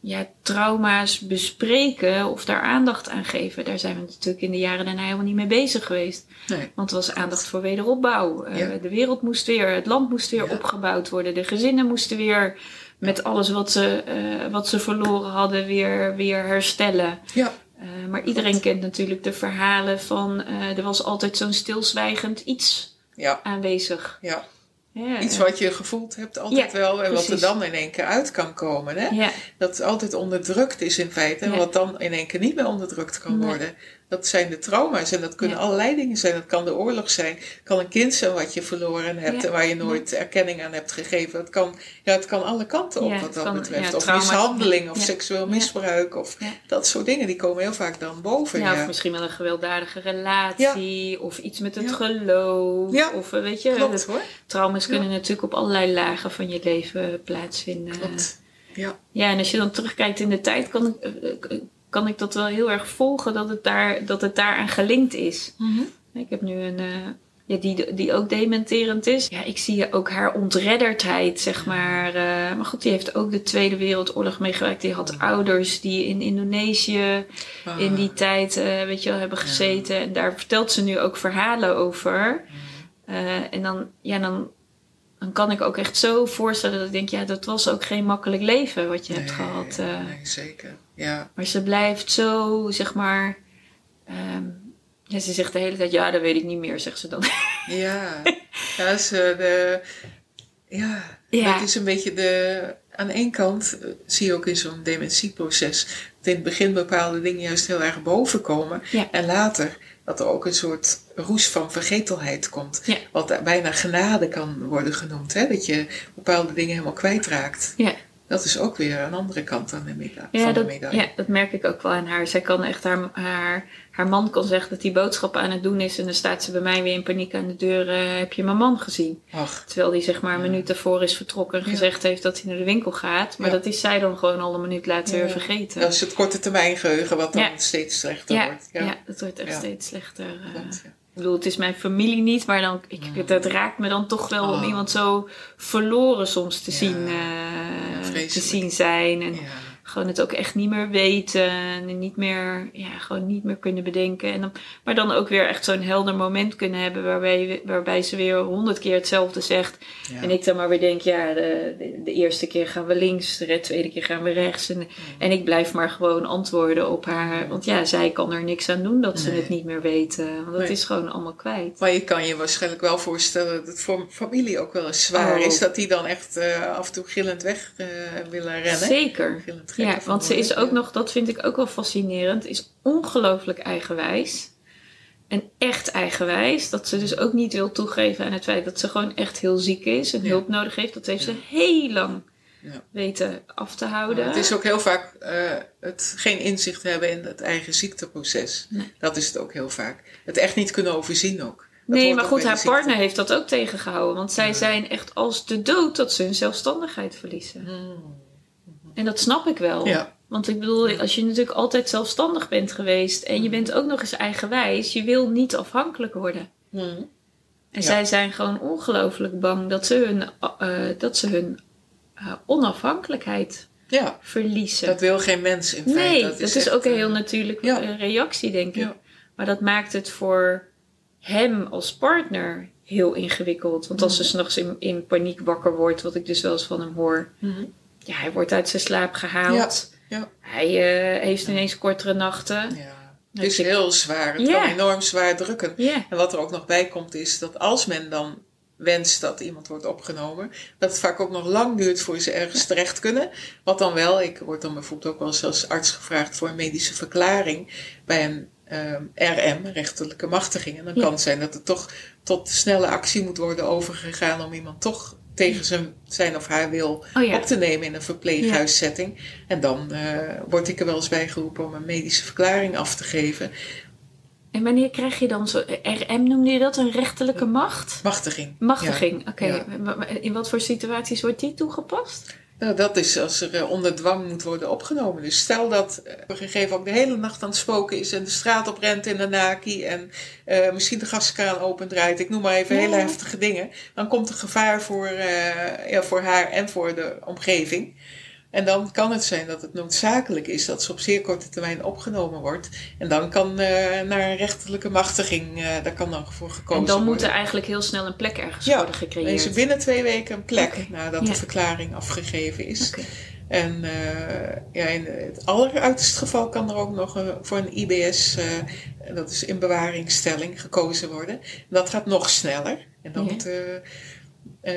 ja, trauma's bespreken of daar aandacht aan geven. Daar zijn we natuurlijk in de jaren daarna helemaal niet mee bezig geweest. Nee. Want er was aandacht voor wederopbouw. Ja. De wereld moest weer, het land moest weer ja. opgebouwd worden. De gezinnen moesten weer met alles wat ze, uh, wat ze verloren hadden weer, weer herstellen. Ja. Uh, maar iedereen kent natuurlijk de verhalen van uh, er was altijd zo'n stilzwijgend iets ja. aanwezig. Ja. Ja, Iets wat je gevoeld hebt altijd ja, wel en precies. wat er dan in één keer uit kan komen. Hè? Ja. Dat altijd onderdrukt is in feite en wat dan in één keer niet meer onderdrukt kan nee. worden. Dat zijn de trauma's en dat kunnen allerlei dingen zijn. Dat kan de oorlog zijn. Het kan een kind zijn wat je verloren hebt en waar je nooit erkenning aan hebt gegeven. Het kan, ja, het kan alle kanten op wat dat kan, betreft. of mishandeling of seksueel misbruik of dat soort dingen. Die komen heel vaak dan boven. Ja, of misschien wel een gewelddadige relatie of iets met het geloof. Of weet je, Klopt, hoor. trauma's kunnen natuurlijk op allerlei lagen van je leven plaatsvinden. Klopt. Ja. ja, en als je dan terugkijkt in de tijd, kan ik, kan ik dat wel heel erg volgen dat het, daar, dat het daaraan gelinkt is. Mm -hmm. Ik heb nu een, uh, ja, die, die ook dementerend is. Ja, ik zie ook haar ontredderdheid, zeg maar. Uh, maar goed, die heeft ook de Tweede Wereldoorlog meegewerkt. Die had ouders die in Indonesië ah. in die tijd, uh, weet je wel, hebben gezeten. Ja. En daar vertelt ze nu ook verhalen over. en dan, ja, dan dan kan ik ook echt zo voorstellen dat ik denk, ja, dat was ook geen makkelijk leven wat je nee, hebt gehad. Uh, nee, zeker. Ja. Maar ze blijft zo, zeg maar. Um, ja, ze zegt de hele tijd, ja, dat weet ik niet meer, zegt ze dan. Ja, ja, ze, de, ja, ja. het is een beetje de. Aan de ene kant uh, zie je ook in zo'n dementieproces dat in het begin bepaalde dingen juist heel erg boven komen. Ja. En later dat er ook een soort roes van vergetelheid komt. Ja. Wat bijna genade kan worden genoemd. Hè? Dat je bepaalde dingen helemaal kwijtraakt. Ja. Dat is ook weer een andere kant aan de, meda ja, van dat, de medaille. Ja, dat merk ik ook wel aan haar. Zij kan echt haar, haar, haar man kan zeggen dat hij boodschappen aan het doen is. En dan staat ze bij mij weer in paniek aan de deur. Uh, heb je mijn man gezien? Ach. Terwijl die zeg maar een minuut daarvoor is vertrokken en gezegd heeft dat hij naar de winkel gaat. Maar dat is zij dan gewoon al een minuut later weer vergeten. Dat is het korte termijn geheugen wat dan steeds slechter wordt. Ja. dat wordt echt steeds slechter. Uh, bedoel, het is mijn familie niet, maar dan, ik, dat raakt me dan toch wel om Oh. iemand zo verloren soms te, zien, eh, te zien zijn. En. Gewoon het ook echt niet meer weten. En niet meer, ja, gewoon niet meer kunnen bedenken. En dan, maar dan ook weer echt zo'n helder moment kunnen hebben waarbij, waarbij ze weer honderd keer hetzelfde zegt. Ja. En ik dan maar weer denk, ja, de, de, de eerste keer gaan we links, de tweede keer gaan we rechts. En, en ik blijf maar gewoon antwoorden op haar. Want ja, zij kan er niks aan doen dat ze het niet meer weten. Want dat Nee. is gewoon allemaal kwijt. Maar je kan je waarschijnlijk wel voorstellen dat het voor familie ook wel eens zwaar Oh. is. Dat die dan echt eh, af en toe gillend weg eh, willen rennen. Zeker. Gillend Ja, want ze is ook nog, dat vind ik ook wel fascinerend, is ongelooflijk eigenwijs. En echt eigenwijs. Dat ze dus ook niet wil toegeven aan het feit dat ze gewoon echt heel ziek is en Ja. hulp nodig heeft. Dat heeft ze heel lang Ja. weten af te houden. Het is ook heel vaak eh, het geen inzicht hebben in het eigen ziekteproces. Nee. Dat is het ook heel vaak. Het echt niet kunnen overzien ook. Dat nee, maar goed, haar partner heeft dat ook tegengehouden. Want zij zijn echt als de dood dat ze hun zelfstandigheid verliezen. Hmm. En dat snap ik wel. Ja. Want ik bedoel, als je natuurlijk altijd zelfstandig bent geweest en je Mhm. bent ook nog eens eigenwijs, je wil niet afhankelijk worden. Hmm. En Ja. zij zijn gewoon ongelooflijk bang dat ze hun, eh, dat ze hun eh, onafhankelijkheid ja, verliezen. dat wil geen mens in feite. nee, dat is, ook een eh, heel natuurlijke ja. reactie, denk ik. Ja. Maar dat maakt het voor hem als partner heel ingewikkeld. Want als ze s'nachts in, in paniek wakker wordt, wat ik dus wel eens van hem hoor. Ja, hij wordt uit zijn slaap gehaald. Ja, ja. Hij eh, heeft ineens kortere nachten. Ja. Het is ik- heel zwaar. Het kan enorm zwaar drukken. En wat er ook nog bij komt is dat als men dan wenst dat iemand wordt opgenomen, dat het vaak ook nog lang duurt voor ze ergens terecht kunnen. Wat dan wel, ik word dan bijvoorbeeld ook wel eens als arts gevraagd voor een medische verklaring bij een ehm, RM, rechterlijke machtiging. En dan Ja. kan het zijn dat er toch tot snelle actie moet worden overgegaan om iemand toch tegen zijn, zijn of haar wil Oh ja. op te nemen in een verpleeghuissetting. En dan eh, word ik er wel eens bij geroepen om een medische verklaring af te geven. En wanneer krijg je dan zo... RM noemde je dat? Een rechterlijke macht? Machtiging. Machtiging, oké. Ja. In wat voor situaties wordt die toegepast? Nou, dat is als er eh, onder dwang moet worden opgenomen. Dus stel dat eh, op een gegeven moment ook de hele nacht aan het spoken is en de straat op rent in de naki en eh, misschien de gaskraan opendraait. Ik noem maar even Ja. hele heftige dingen. Dan komt er gevaar voor, ja, voor haar en voor de omgeving. En dan kan het zijn dat het noodzakelijk is dat ze op zeer korte termijn opgenomen wordt. En dan kan eh, naar een rechterlijke machtiging, eh, daar kan dan voor gekozen En dan moet worden. er eigenlijk heel snel een plek ergens Ja, worden Dan is er gecreëerd. binnen twee weken een plek nadat Ja. de verklaring afgegeven is. En eh, ja, in het alleruiterste geval kan er ook nog voor een IBS, dat is in bewaringstelling, gekozen worden. En dat gaat nog sneller. En dan, Ja. moet, eh,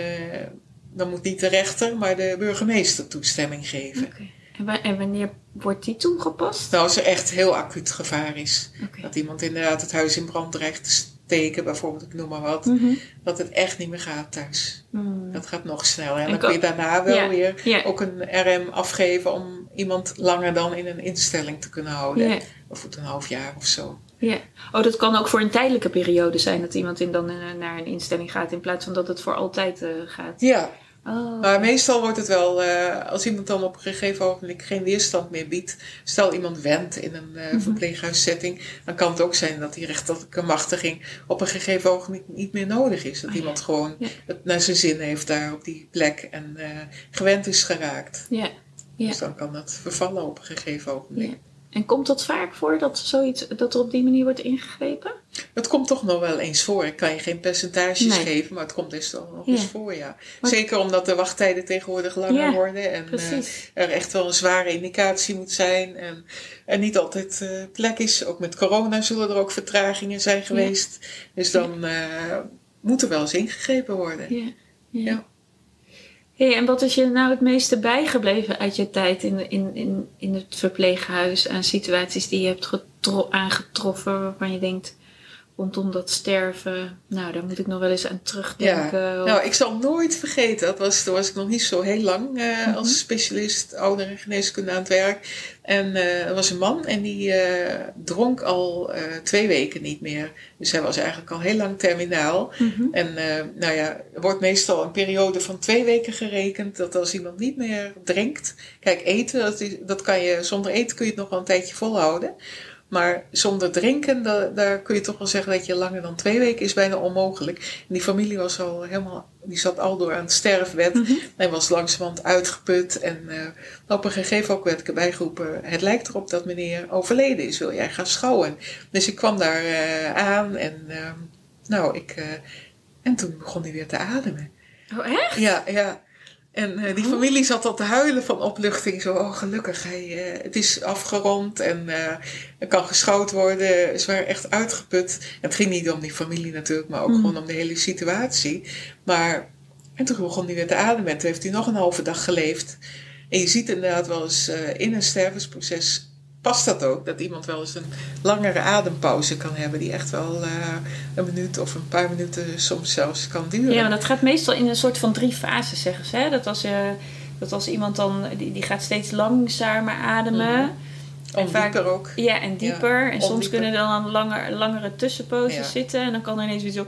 dan moet niet de rechter, maar de burgemeester toestemming geven. En, wa- en wanneer wordt die toegepast? Nou, als er echt heel acuut gevaar is, dat iemand inderdaad het huis in brand dreigt te steken, bijvoorbeeld, ik noem maar wat, Mhm. dat het echt niet meer gaat thuis. Hmm. Dat gaat nog sneller. En En dan kun je daarna wel Ja, weer ja. ook een RM afgeven om iemand langer dan in een instelling te kunnen houden. Ja. Of voor een half jaar of zo. Ja. Oh, dat kan ook voor een tijdelijke periode zijn dat iemand in dan eh, naar een instelling gaat in plaats van dat het voor altijd eh, gaat. Ja, Oh. maar meestal wordt het wel, eh, als iemand dan op een gegeven ogenblik geen weerstand meer biedt. Stel iemand wendt in een Mhm. eh, verpleeghuissetting. Dan kan het ook zijn dat die rechterlijke machtiging op een gegeven ogenblik niet meer nodig is. Dat Oh ja. iemand gewoon Ja. het naar zijn zin heeft daar op die plek en eh, gewend is geraakt. Ja. Ja. Dus dan kan dat vervallen op een gegeven ogenblik. En komt dat vaak voor dat, zoiets, dat er op die manier wordt ingegrepen? Het komt toch nog wel eens voor. Ik kan je geen percentages Nee. geven, maar het komt dus toch nog Ja. eens voor, ja. Maar- Zeker omdat de wachttijden tegenwoordig langer Ja, worden. En eh, er echt wel een zware indicatie moet zijn. En er niet altijd eh, plek is. Ook met corona zullen er ook vertragingen zijn geweest. Dus dan eh, moet er wel eens ingegrepen worden. Ja. En wat is je nou het meeste bijgebleven uit je tijd in, in, in, in het verpleeghuis aan situaties die je hebt getro- aangetroffen waarvan je denkt rondom dat sterven, nou daar moet ik nog wel eens aan terugdenken. Of- Nou, ik zal nooit vergeten, dat was, toen was ik nog niet zo heel lang eh, Mhm. als specialist ouderengeneeskunde aan het werk. En eh, er was een man en die eh, dronk al twee weken niet meer. Dus hij was eigenlijk al heel lang terminaal. Mhm. En nou ja, er wordt meestal een periode van twee weken gerekend dat als iemand niet meer drinkt. Kijk, eten, dat, is, dat kan je, zonder eten kun je het nog wel een tijdje volhouden. Maar zonder drinken, da- daar kun je toch wel zeggen dat je langer dan twee weken is bijna onmogelijk. En die familie was al helemaal, die zat al door aan het sterfbed Mhm. en was langzamerhand uitgeput. En eh, op een gegeven moment werd ik erbij geroepen, het lijkt erop dat meneer overleden is, wil jij gaan schouwen? Dus ik kwam daar eh, aan en ehm, nou, ik, eh, en toen begon hij weer te ademen. Oh, echt? Ja, ja. En eh, die familie zat al te huilen van opluchting. Zo, oh gelukkig, hij, eh, het is afgerond en eh er kan geschouwd worden. Ze waren echt uitgeput. En het ging niet om die familie natuurlijk, maar ook Mm. gewoon om de hele situatie. Maar, en toen begon hij weer te ademen. En toen heeft hij nog een halve dag geleefd. En je ziet inderdaad wel eens in een stervensproces past dat ook. Dat iemand wel eens een langere adempauze kan hebben. Die echt wel eh, een minuut of een paar minuten soms zelfs kan duren. Ja, maar dat gaat meestal in een soort van drie fases, zeggen ze. Hè? Dat, als, je, dat als iemand dan, die, die gaat steeds langzamer ademen. Mhm. En vaak- Ondieper ook. Ja, en dieper. en soms kunnen er dan langer, langere tussenposes Ja. zitten. En dan kan er ineens weer zo...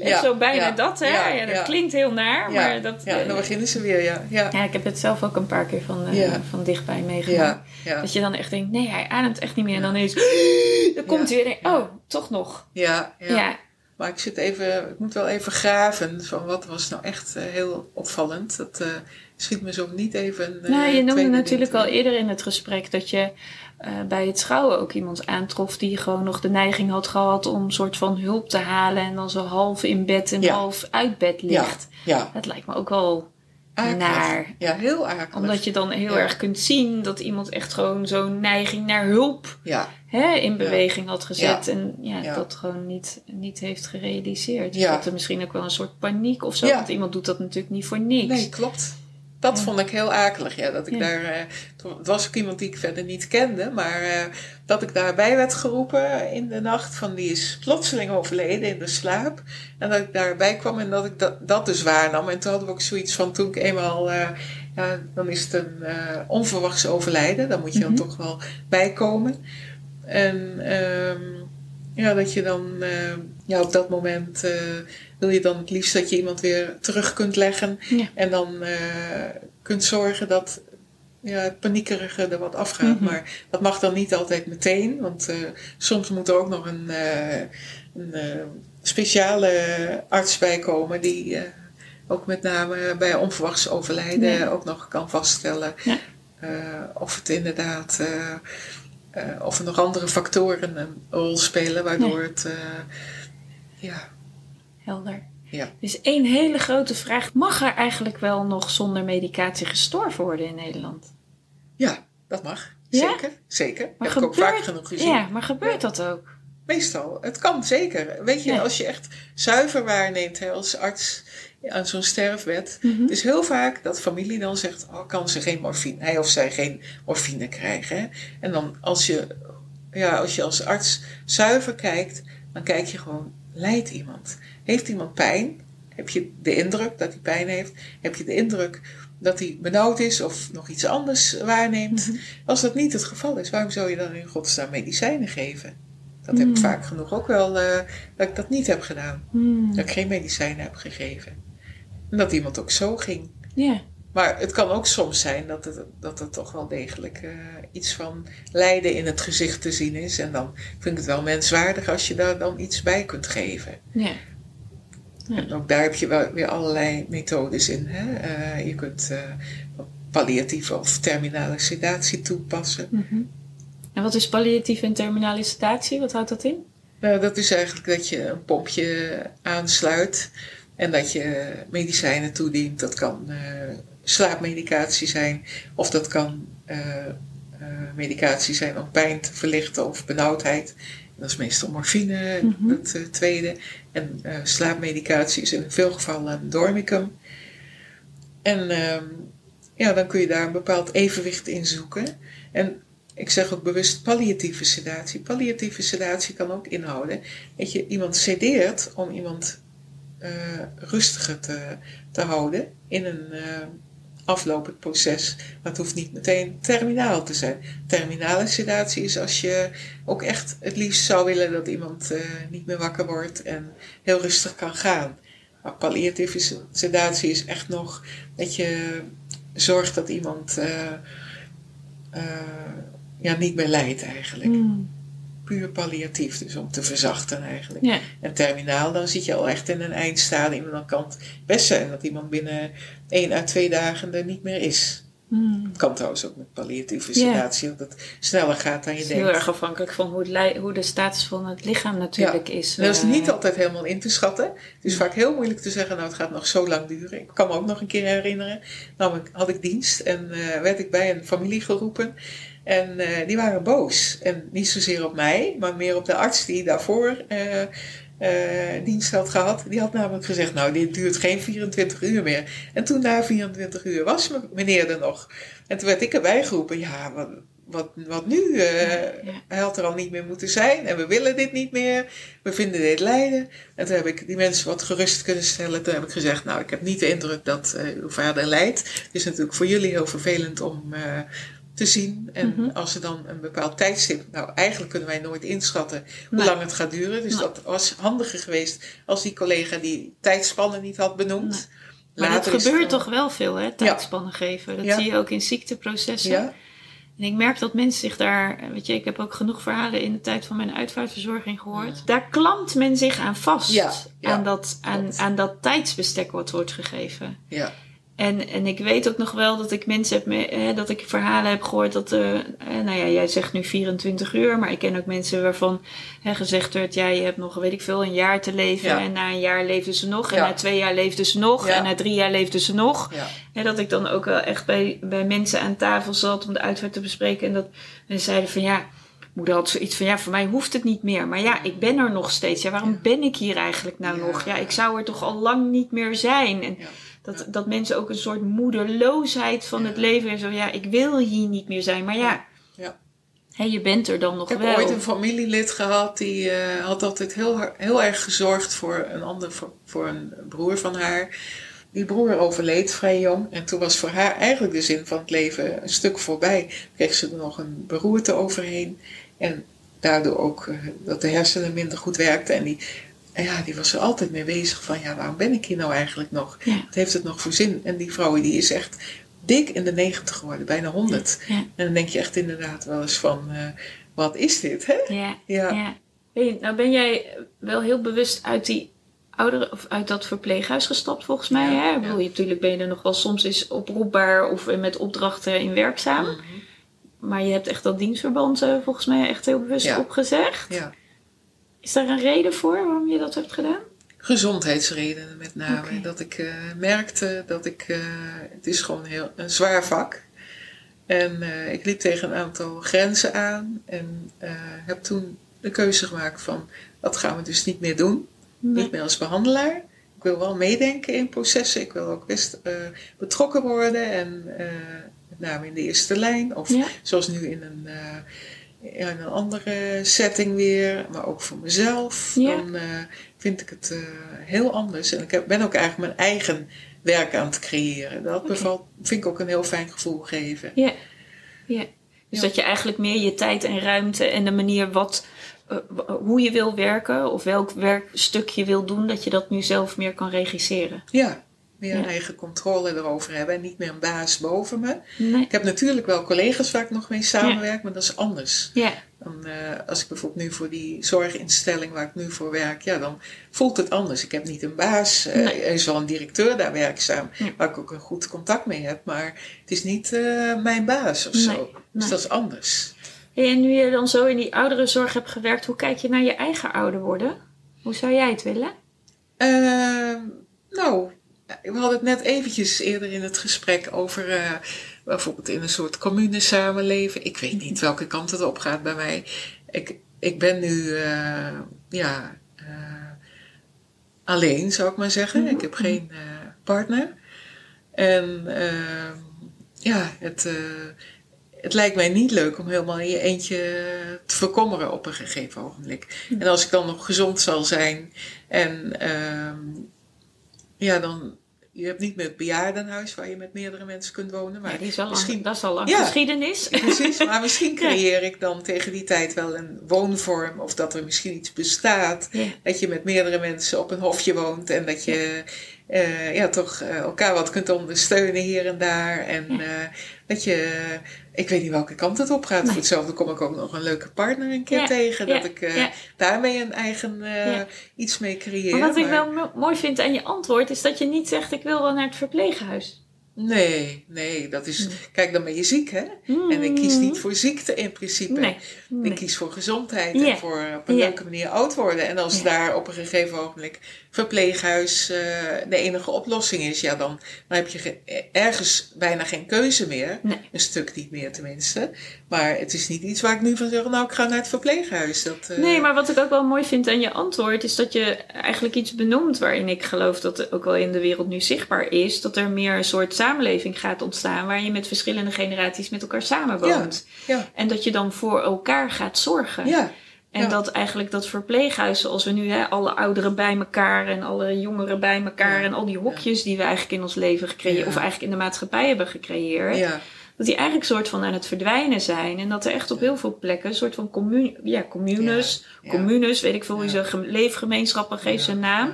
Ja, zo bijna dat, hè? ja, dat klinkt heel naar, Ja, maar dat... ja, dan eh, beginnen ze weer, ja. Ja, ja, ik heb het zelf ook een paar keer van, eh, van dichtbij meegemaakt. Dat je dan echt denkt, nee, hij ademt echt niet meer. En dan ineens... Dan komt hij weer oh, toch nog. ja, ja. Ja. Maar ik, zit even, ik moet wel even graven van wat was nou echt eh, heel opvallend. Dat schiet me zo niet even. eh, nou, je noemde natuurlijk al eerder in het gesprek dat je eh, bij het schouwen ook iemand aantrof die gewoon nog de neiging had gehad om een soort van hulp te halen en dan zo half in bed en Ja. half uit bed Ja, ligt. ja. Dat lijkt me ook wel Akelig. naar. Ja, heel akelig. Omdat je dan heel Ja. erg kunt zien dat iemand echt gewoon zo'n neiging naar hulp Ja, hè, in beweging had gezet. Ja. En ja, Ja. dat gewoon niet, niet heeft gerealiseerd. Dus Ja. dat er misschien ook wel een soort paniek of zo. Ja. Want iemand doet dat natuurlijk niet voor niks. nee, klopt. Dat Ja. vond ik heel akelig, ja. Dat ik Ja. daar, eh, het was ook iemand die ik verder niet kende, maar eh, dat ik daarbij werd geroepen in de nacht van die is plotseling overleden in de slaap. En dat ik daarbij kwam en dat ik dat, dat dus waarnam. En toen hadden we ook zoiets van, toen ik eenmaal, eh, ja, dan is het een eh, onverwachts overlijden. Dan moet je dan Mhm. toch wel bijkomen. En ehm, ja, dat je dan eh, ja, op dat moment eh, wil je dan het liefst dat je iemand weer terug kunt leggen. Ja. En dan eh, kunt zorgen dat ja, het paniekerige er wat afgaat. Mhm. Maar dat mag dan niet altijd meteen. Want eh, soms moet er ook nog een, eh, een speciale arts bij komen die ook met name bij onverwachts overlijden Ja. ook nog kan vaststellen Ja. of het inderdaad. of er nog andere factoren een rol spelen waardoor het ja, Helder. Ja. Dus één hele grote vraag. Mag er eigenlijk wel nog zonder medicatie gestorven worden in Nederland? ja, dat mag. Ja? Zeker, zeker. Maar Heb ik ook gebeurt- vaak genoeg gezien. Ja, maar gebeurt dat ook? Meestal, het kan zeker. Weet je, Ja. als je echt zuiver waarneemt hè, als arts aan zo'n sterfbed. Mhm. Het is heel vaak dat familie dan zegt, oh, kan ze geen morfine, hij of zij geen morfine krijgen. Hè? En dan als je, ja, als je als arts zuiver kijkt, dan kijk je gewoon, lijdt iemand? Heeft iemand pijn? Heb je de indruk dat hij pijn heeft? Heb je de indruk dat hij benauwd is of nog iets anders waarneemt? Mhm. Als dat niet het geval is, waarom zou je dan in godsnaam medicijnen geven? Dat heb ik Hmm. vaak genoeg ook wel, eh, dat ik dat niet heb gedaan. Hmm. Dat ik geen medicijnen heb gegeven. En dat iemand ook zo ging. Ja. Maar het kan ook soms zijn dat het, dat er toch wel degelijk eh, iets van lijden in het gezicht te zien is. En dan vind ik het wel menswaardig als je daar dan iets bij kunt geven. Ja. Ja. En ook daar heb je wel weer allerlei methodes in. Hè? Eh, je kunt eh, palliatieve of terminale sedatie toepassen. Mhm. En wat is palliatieve en terminale sedatie? Wat houdt dat in? Nou, dat is eigenlijk dat je een pompje aansluit en dat je medicijnen toedient. Dat kan slaapmedicatie zijn of dat kan eh, eh, medicatie zijn om pijn te verlichten of benauwdheid. Dat is meestal morfine, Mhm. het eh, tweede. En slaapmedicatie is in veel gevallen dormicum. En ehm, ja, dan kun je daar een bepaald evenwicht in zoeken. En ik zeg ook bewust palliatieve sedatie. Palliatieve sedatie kan ook inhouden dat je iemand sedeert om iemand rustiger te, te houden in een aflopend proces. Maar het hoeft niet meteen terminaal te zijn. Terminale sedatie is als je ook echt het liefst zou willen dat iemand eh, niet meer wakker wordt en heel rustig kan gaan. Maar palliatieve sedatie is echt nog dat je zorgt dat iemand eh, eh, ja, niet meer lijdt eigenlijk. Hmm. Puur palliatief, dus om te verzachten eigenlijk. Ja. En terminaal, dan zit je al echt in een eindstadium. Dan kan het best zijn dat iemand binnen één à twee dagen er niet meer is. Hmm. Kan trouwens ook met palliatieve Ja. sedatie, dat het sneller gaat dan je Het is denkt. heel erg afhankelijk van hoe, het hoe de status van het lichaam natuurlijk is. Dat is eh. niet altijd helemaal in te schatten. Het is vaak heel moeilijk te zeggen, nou het gaat nog zo lang duren. Ik kan me ook nog een keer herinneren. Nou ik- had ik dienst en eh, werd ik bij een familie geroepen. En eh, die waren boos. En niet zozeer op mij, maar meer op de arts die daarvoor eh, eh, dienst had gehad. Die had namelijk gezegd, nou dit duurt geen 24 uur meer. En toen na 24 uur was me- meneer er nog. En toen werd ik erbij geroepen, ja wat, wat, wat nu? Ja. Hij had er al niet meer moeten zijn en we willen dit niet meer. We vinden dit lijden. En toen heb ik die mensen wat gerust kunnen stellen. Toen heb ik gezegd, nou ik heb niet de indruk dat uw vader lijdt. Het is natuurlijk voor jullie heel vervelend om te zien. En Mhm. als er dan een bepaald tijdstip... Nou eigenlijk kunnen wij nooit inschatten hoe Nee. lang het gaat duren. Dus Nee. dat was handiger geweest als die collega die tijdspannen niet had benoemd. Nee. Maar dat Later gebeurt dan- toch wel veel, hè? Tijdspannen geven. Dat Ja. zie je ook in ziekteprocessen. Ja, En ik merk dat mensen zich daar, weet je, ik heb ook genoeg verhalen in de tijd van mijn uitvaartverzorging gehoord. Daar klampt men zich aan vast. Aan, dat, aan, klopt. aan dat tijdsbestek wat wordt gegeven. ja, En, en ik weet ook nog wel dat ik mensen heb, me- hè, dat ik verhalen heb gehoord dat, eh, nou ja, jij zegt nu 24 uur, maar ik ken ook mensen waarvan hè, gezegd werd, ja, je hebt nog, weet ik veel, een jaar te leven. Ja. En na een jaar leefden ze nog, en Ja. na twee jaar leefden ze nog, en na drie jaar leefden ze nog. Hè, dat ik dan ook wel echt bij, bij mensen aan tafel zat om de uitvaart te bespreken. En dat mensen zeiden van ja, moeder had zoiets van ja, voor mij hoeft het niet meer. Maar ja, ik ben er nog steeds. Ja, waarom ben ik hier eigenlijk nou nog? Ja, ik zou er toch al lang niet meer zijn. En Ja. Dat, dat mensen ook een soort moedeloosheid van het leven hebben. Zo ja, ik wil hier niet meer zijn. Maar ja, Ja. hè, je bent er dan nog Ik heb wel. ooit een familielid gehad die eh, had altijd heel, heel erg gezorgd voor een ander, voor, voor een broer van haar. Die broer overleed vrij jong en toen was voor haar eigenlijk de zin van het leven een stuk voorbij. Toen kreeg ze er nog een beroerte overheen en daardoor ook eh, dat de hersenen minder goed werkten. En die, en ja, die was er altijd mee bezig van ja, waarom ben ik hier nou eigenlijk nog? Ja. Wat heeft het nog voor zin? En die vrouw die is echt dik in de negentig geworden, bijna honderd. Ja. En dan denk je echt inderdaad wel eens van, eh, wat is dit, hè? Ja, Ja. Hey, nou ben jij wel heel bewust uit die ouderen of uit dat verpleeghuis gestapt volgens mij. Ja, hè? Ik bedoel, je, natuurlijk ben je er nog wel soms is oproepbaar of met opdrachten in werkzaam. Mhm. Maar je hebt echt dat dienstverband eh, volgens mij echt heel bewust Ja. opgezegd. Ja. Is daar een reden voor waarom je dat hebt gedaan? Gezondheidsredenen met name. Dat ik eh, merkte dat ik... eh, het is gewoon heel, een zwaar vak. En eh, ik liep tegen een aantal grenzen aan. En heb toen de keuze gemaakt van... Dat gaan we dus niet meer doen. Nee. Niet meer als behandelaar. Ik wil wel meedenken in processen. Ik wil ook best betrokken worden. En met name in de eerste lijn. Of Ja. zoals nu in een, in een andere setting weer. Maar ook voor mezelf. Ja. Dan eh, vind ik het eh, heel anders. En ik heb, ben ook eigenlijk mijn eigen werk aan het creëren. Dat Oké. bevalt, vind ik ook een heel fijn gevoel geven. Ja. ja. Dus Ja. dat je eigenlijk meer je tijd en ruimte en de manier wat, eh, hoe je wil werken of welk werkstuk je wil doen, dat je dat nu zelf meer kan regisseren. Ja, meer Ja. een eigen controle erover hebben. En niet meer een baas boven me. Nee. Ik heb natuurlijk wel collega's waar ik nog mee samenwerk, maar dat is anders. Ja. Dan, eh, als ik bijvoorbeeld nu voor die zorginstelling waar ik nu voor werk, ja, dan voelt het anders. Ik heb niet een baas. eh, Nee. Er is wel een directeur daar werkzaam, waar ik ook een goed contact mee heb. Maar het is niet eh, mijn baas of zo. Dus dat is anders. Hey, En nu je dan zo in die ouderenzorg hebt gewerkt, hoe kijk je naar je eigen ouder worden? Hoe zou jij het willen? Ehm, nou, we hadden het net eventjes eerder in het gesprek over eh, bijvoorbeeld in een soort commune samenleven. Ik weet niet welke kant het op gaat bij mij. Ik, ik ben nu, eh, ja, eh, alleen zou ik maar zeggen. Mhm. Ik heb geen partner. En ehm, ja, het, het lijkt mij niet leuk om helemaal in je eentje te verkommeren op een gegeven ogenblik. En als ik dan nog gezond zal zijn en ehm, ja, dan. Je hebt niet meer het bejaardenhuis waar je met meerdere mensen kunt wonen. Maar Ja, die is al lang, misschien, dat is al lang Ja. geschiedenis. precies, maar misschien creëer ik dan tegen die tijd wel een woonvorm. Of dat er misschien iets bestaat. Ja. Dat je met meerdere mensen op een hofje woont. En dat je eh, ja, toch eh, elkaar wat kunt ondersteunen hier en daar. En eh, dat je ik weet niet welke kant het op gaat. Voor hetzelfde kom ik ook nog een leuke partner een keer tegen. Dat ik uh, daarmee een eigen uh, iets mee creëer. Maar wat ik wel mooi vind aan je antwoord is dat je niet zegt ik wil wel naar het verpleeghuis. Nee, nee, dat is. Hmm. Kijk, dan ben je ziek, hè? En ik kies niet voor ziekte in principe. Nee, Ik kies voor gezondheid en voor op een leuke manier oud worden. En als daar op een gegeven ogenblik verpleeghuis uh, de enige oplossing is, ja, dan, dan heb je ergens bijna geen keuze meer. Een stuk niet meer tenminste. Maar het is niet iets waar ik nu van zeg, nou, ik ga naar het verpleeghuis. Dat, uh... Nee, maar wat ik ook wel mooi vind aan je antwoord, is dat je eigenlijk iets benoemt waarin ik geloof dat het ook wel in de wereld nu zichtbaar is. Dat er meer een soort samenleving gaat ontstaan waar je met verschillende generaties met elkaar samenwoont. Ja, ja. En dat je dan voor elkaar gaat zorgen. Ja. En dat eigenlijk dat verpleeghuis, zoals we nu hè, alle ouderen bij elkaar en alle jongeren bij elkaar en al die hokjes die we eigenlijk in ons leven gecreëerd, of eigenlijk in de maatschappij hebben gecreëerd, dat die eigenlijk soort van aan het verdwijnen zijn. En dat er echt op heel veel plekken een soort van commune, ja, communes, communes, weet ik veel hoe je ze, leefgemeenschappen geeft zijn naam,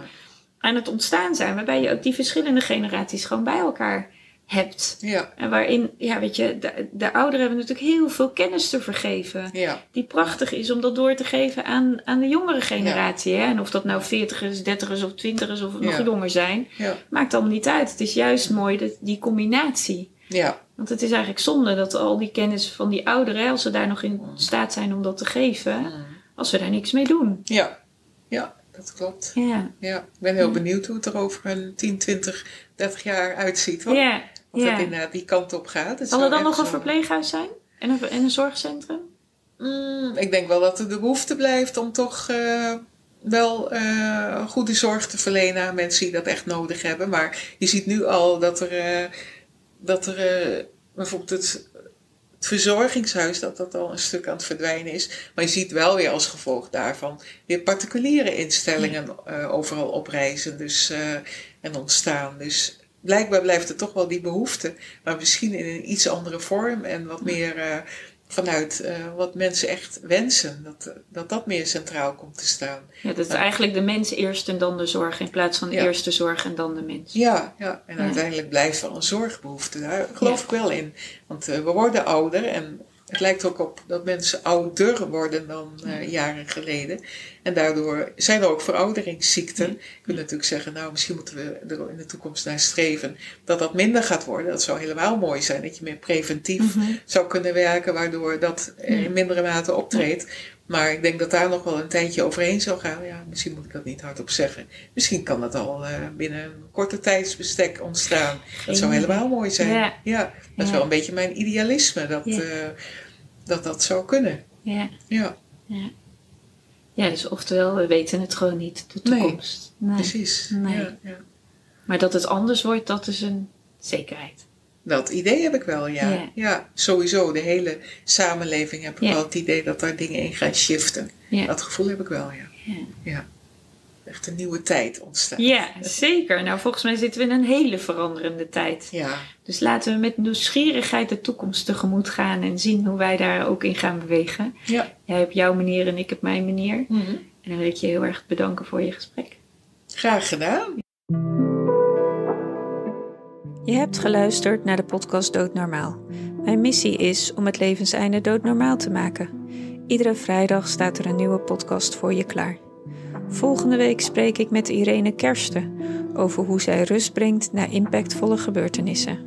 aan het ontstaan zijn. Waarbij je ook die verschillende generaties gewoon bij elkaar hebt. Ja. En waarin, ja, weet je, de, de ouderen hebben natuurlijk heel veel kennis te vergeven. Ja. Die prachtig is om dat door te geven aan, aan de jongere generatie. Hè? En of dat nou veertigers, dertigers of twintigers of nog jonger zijn, maakt allemaal niet uit. Het is juist mooi dat, die combinatie. Ja. Want het is eigenlijk zonde dat al die kennis van die ouderen, als ze daar nog in staat zijn om dat te geven, mm. als we daar niks mee doen. Ja, ja dat klopt. Ja. ja. Ik ben heel benieuwd hoe het er over een 10, 20, 30 jaar uitziet. Hoor. Ja. Of ja. het inderdaad die kant op gaat. Zal er dan nog een verpleeghuis zijn? En een, en een zorgcentrum? Mm, ik denk wel dat er de behoefte blijft om toch uh, wel uh, goede zorg te verlenen aan mensen die dat echt nodig hebben. Maar je ziet nu al dat er, uh, dat er bijvoorbeeld het, het verzorgingshuis, dat dat al een stuk aan het verdwijnen is. Maar je ziet wel weer als gevolg daarvan weer particuliere instellingen overal oprijzen dus, en ontstaan. Dus blijkbaar blijft er toch wel die behoefte, maar misschien in een iets andere vorm en wat meer uh, vanuit uh, wat mensen echt wensen. Dat, dat dat meer centraal komt te staan. Ja, dat is eigenlijk de mens eerst en dan de zorg in plaats van de eerste zorg en dan de mens. Ja, ja. en uiteindelijk blijft er een zorgbehoefte. Daar geloof ik wel in. Want uh, we worden ouder en het lijkt ook op dat mensen ouder worden dan uh, jaren geleden. En daardoor zijn er ook verouderingsziekten. Je kunt natuurlijk zeggen, nou misschien moeten we er in de toekomst naar streven dat dat minder gaat worden. Dat zou helemaal mooi zijn, dat je meer preventief mhm. zou kunnen werken, waardoor dat in mindere mate optreedt. Maar ik denk dat daar nog wel een tijdje overheen zal gaan. Ja, misschien moet ik dat niet hardop zeggen. Misschien kan dat al uh, binnen een korte tijdsbestek ontstaan. Dat zou helemaal mooi zijn. Ja, ja dat is wel een beetje mijn idealisme, dat, uh, dat dat zou kunnen. Ja. ja. Ja. Ja, dus oftewel, we weten het gewoon niet, de toekomst. Nee, precies. Nee. Maar dat het anders wordt, dat is een zekerheid. Dat idee heb ik wel, ja. Ja, sowieso. De hele samenleving heb ik wel het idee dat daar dingen in gaan shiften. Dat gevoel heb ik wel, ja. ja. Echt een nieuwe tijd ontstaan. Ja, zeker. Nou, volgens mij zitten we in een hele veranderende tijd. Ja. Dus laten we met nieuwsgierigheid de toekomst tegemoet gaan en zien hoe wij daar ook in gaan bewegen. Ja. Jij hebt jouw manier en ik heb mijn manier. Mm -hmm. En dan wil ik je heel erg bedanken voor je gesprek. Graag gedaan. Je hebt geluisterd naar de podcast Doodnormaal. Mijn missie is om het levenseinde doodnormaal te maken. Iedere vrijdag staat er een nieuwe podcast voor je klaar. Volgende week spreek ik met Irene Kersten over hoe zij rust brengt na impactvolle gebeurtenissen.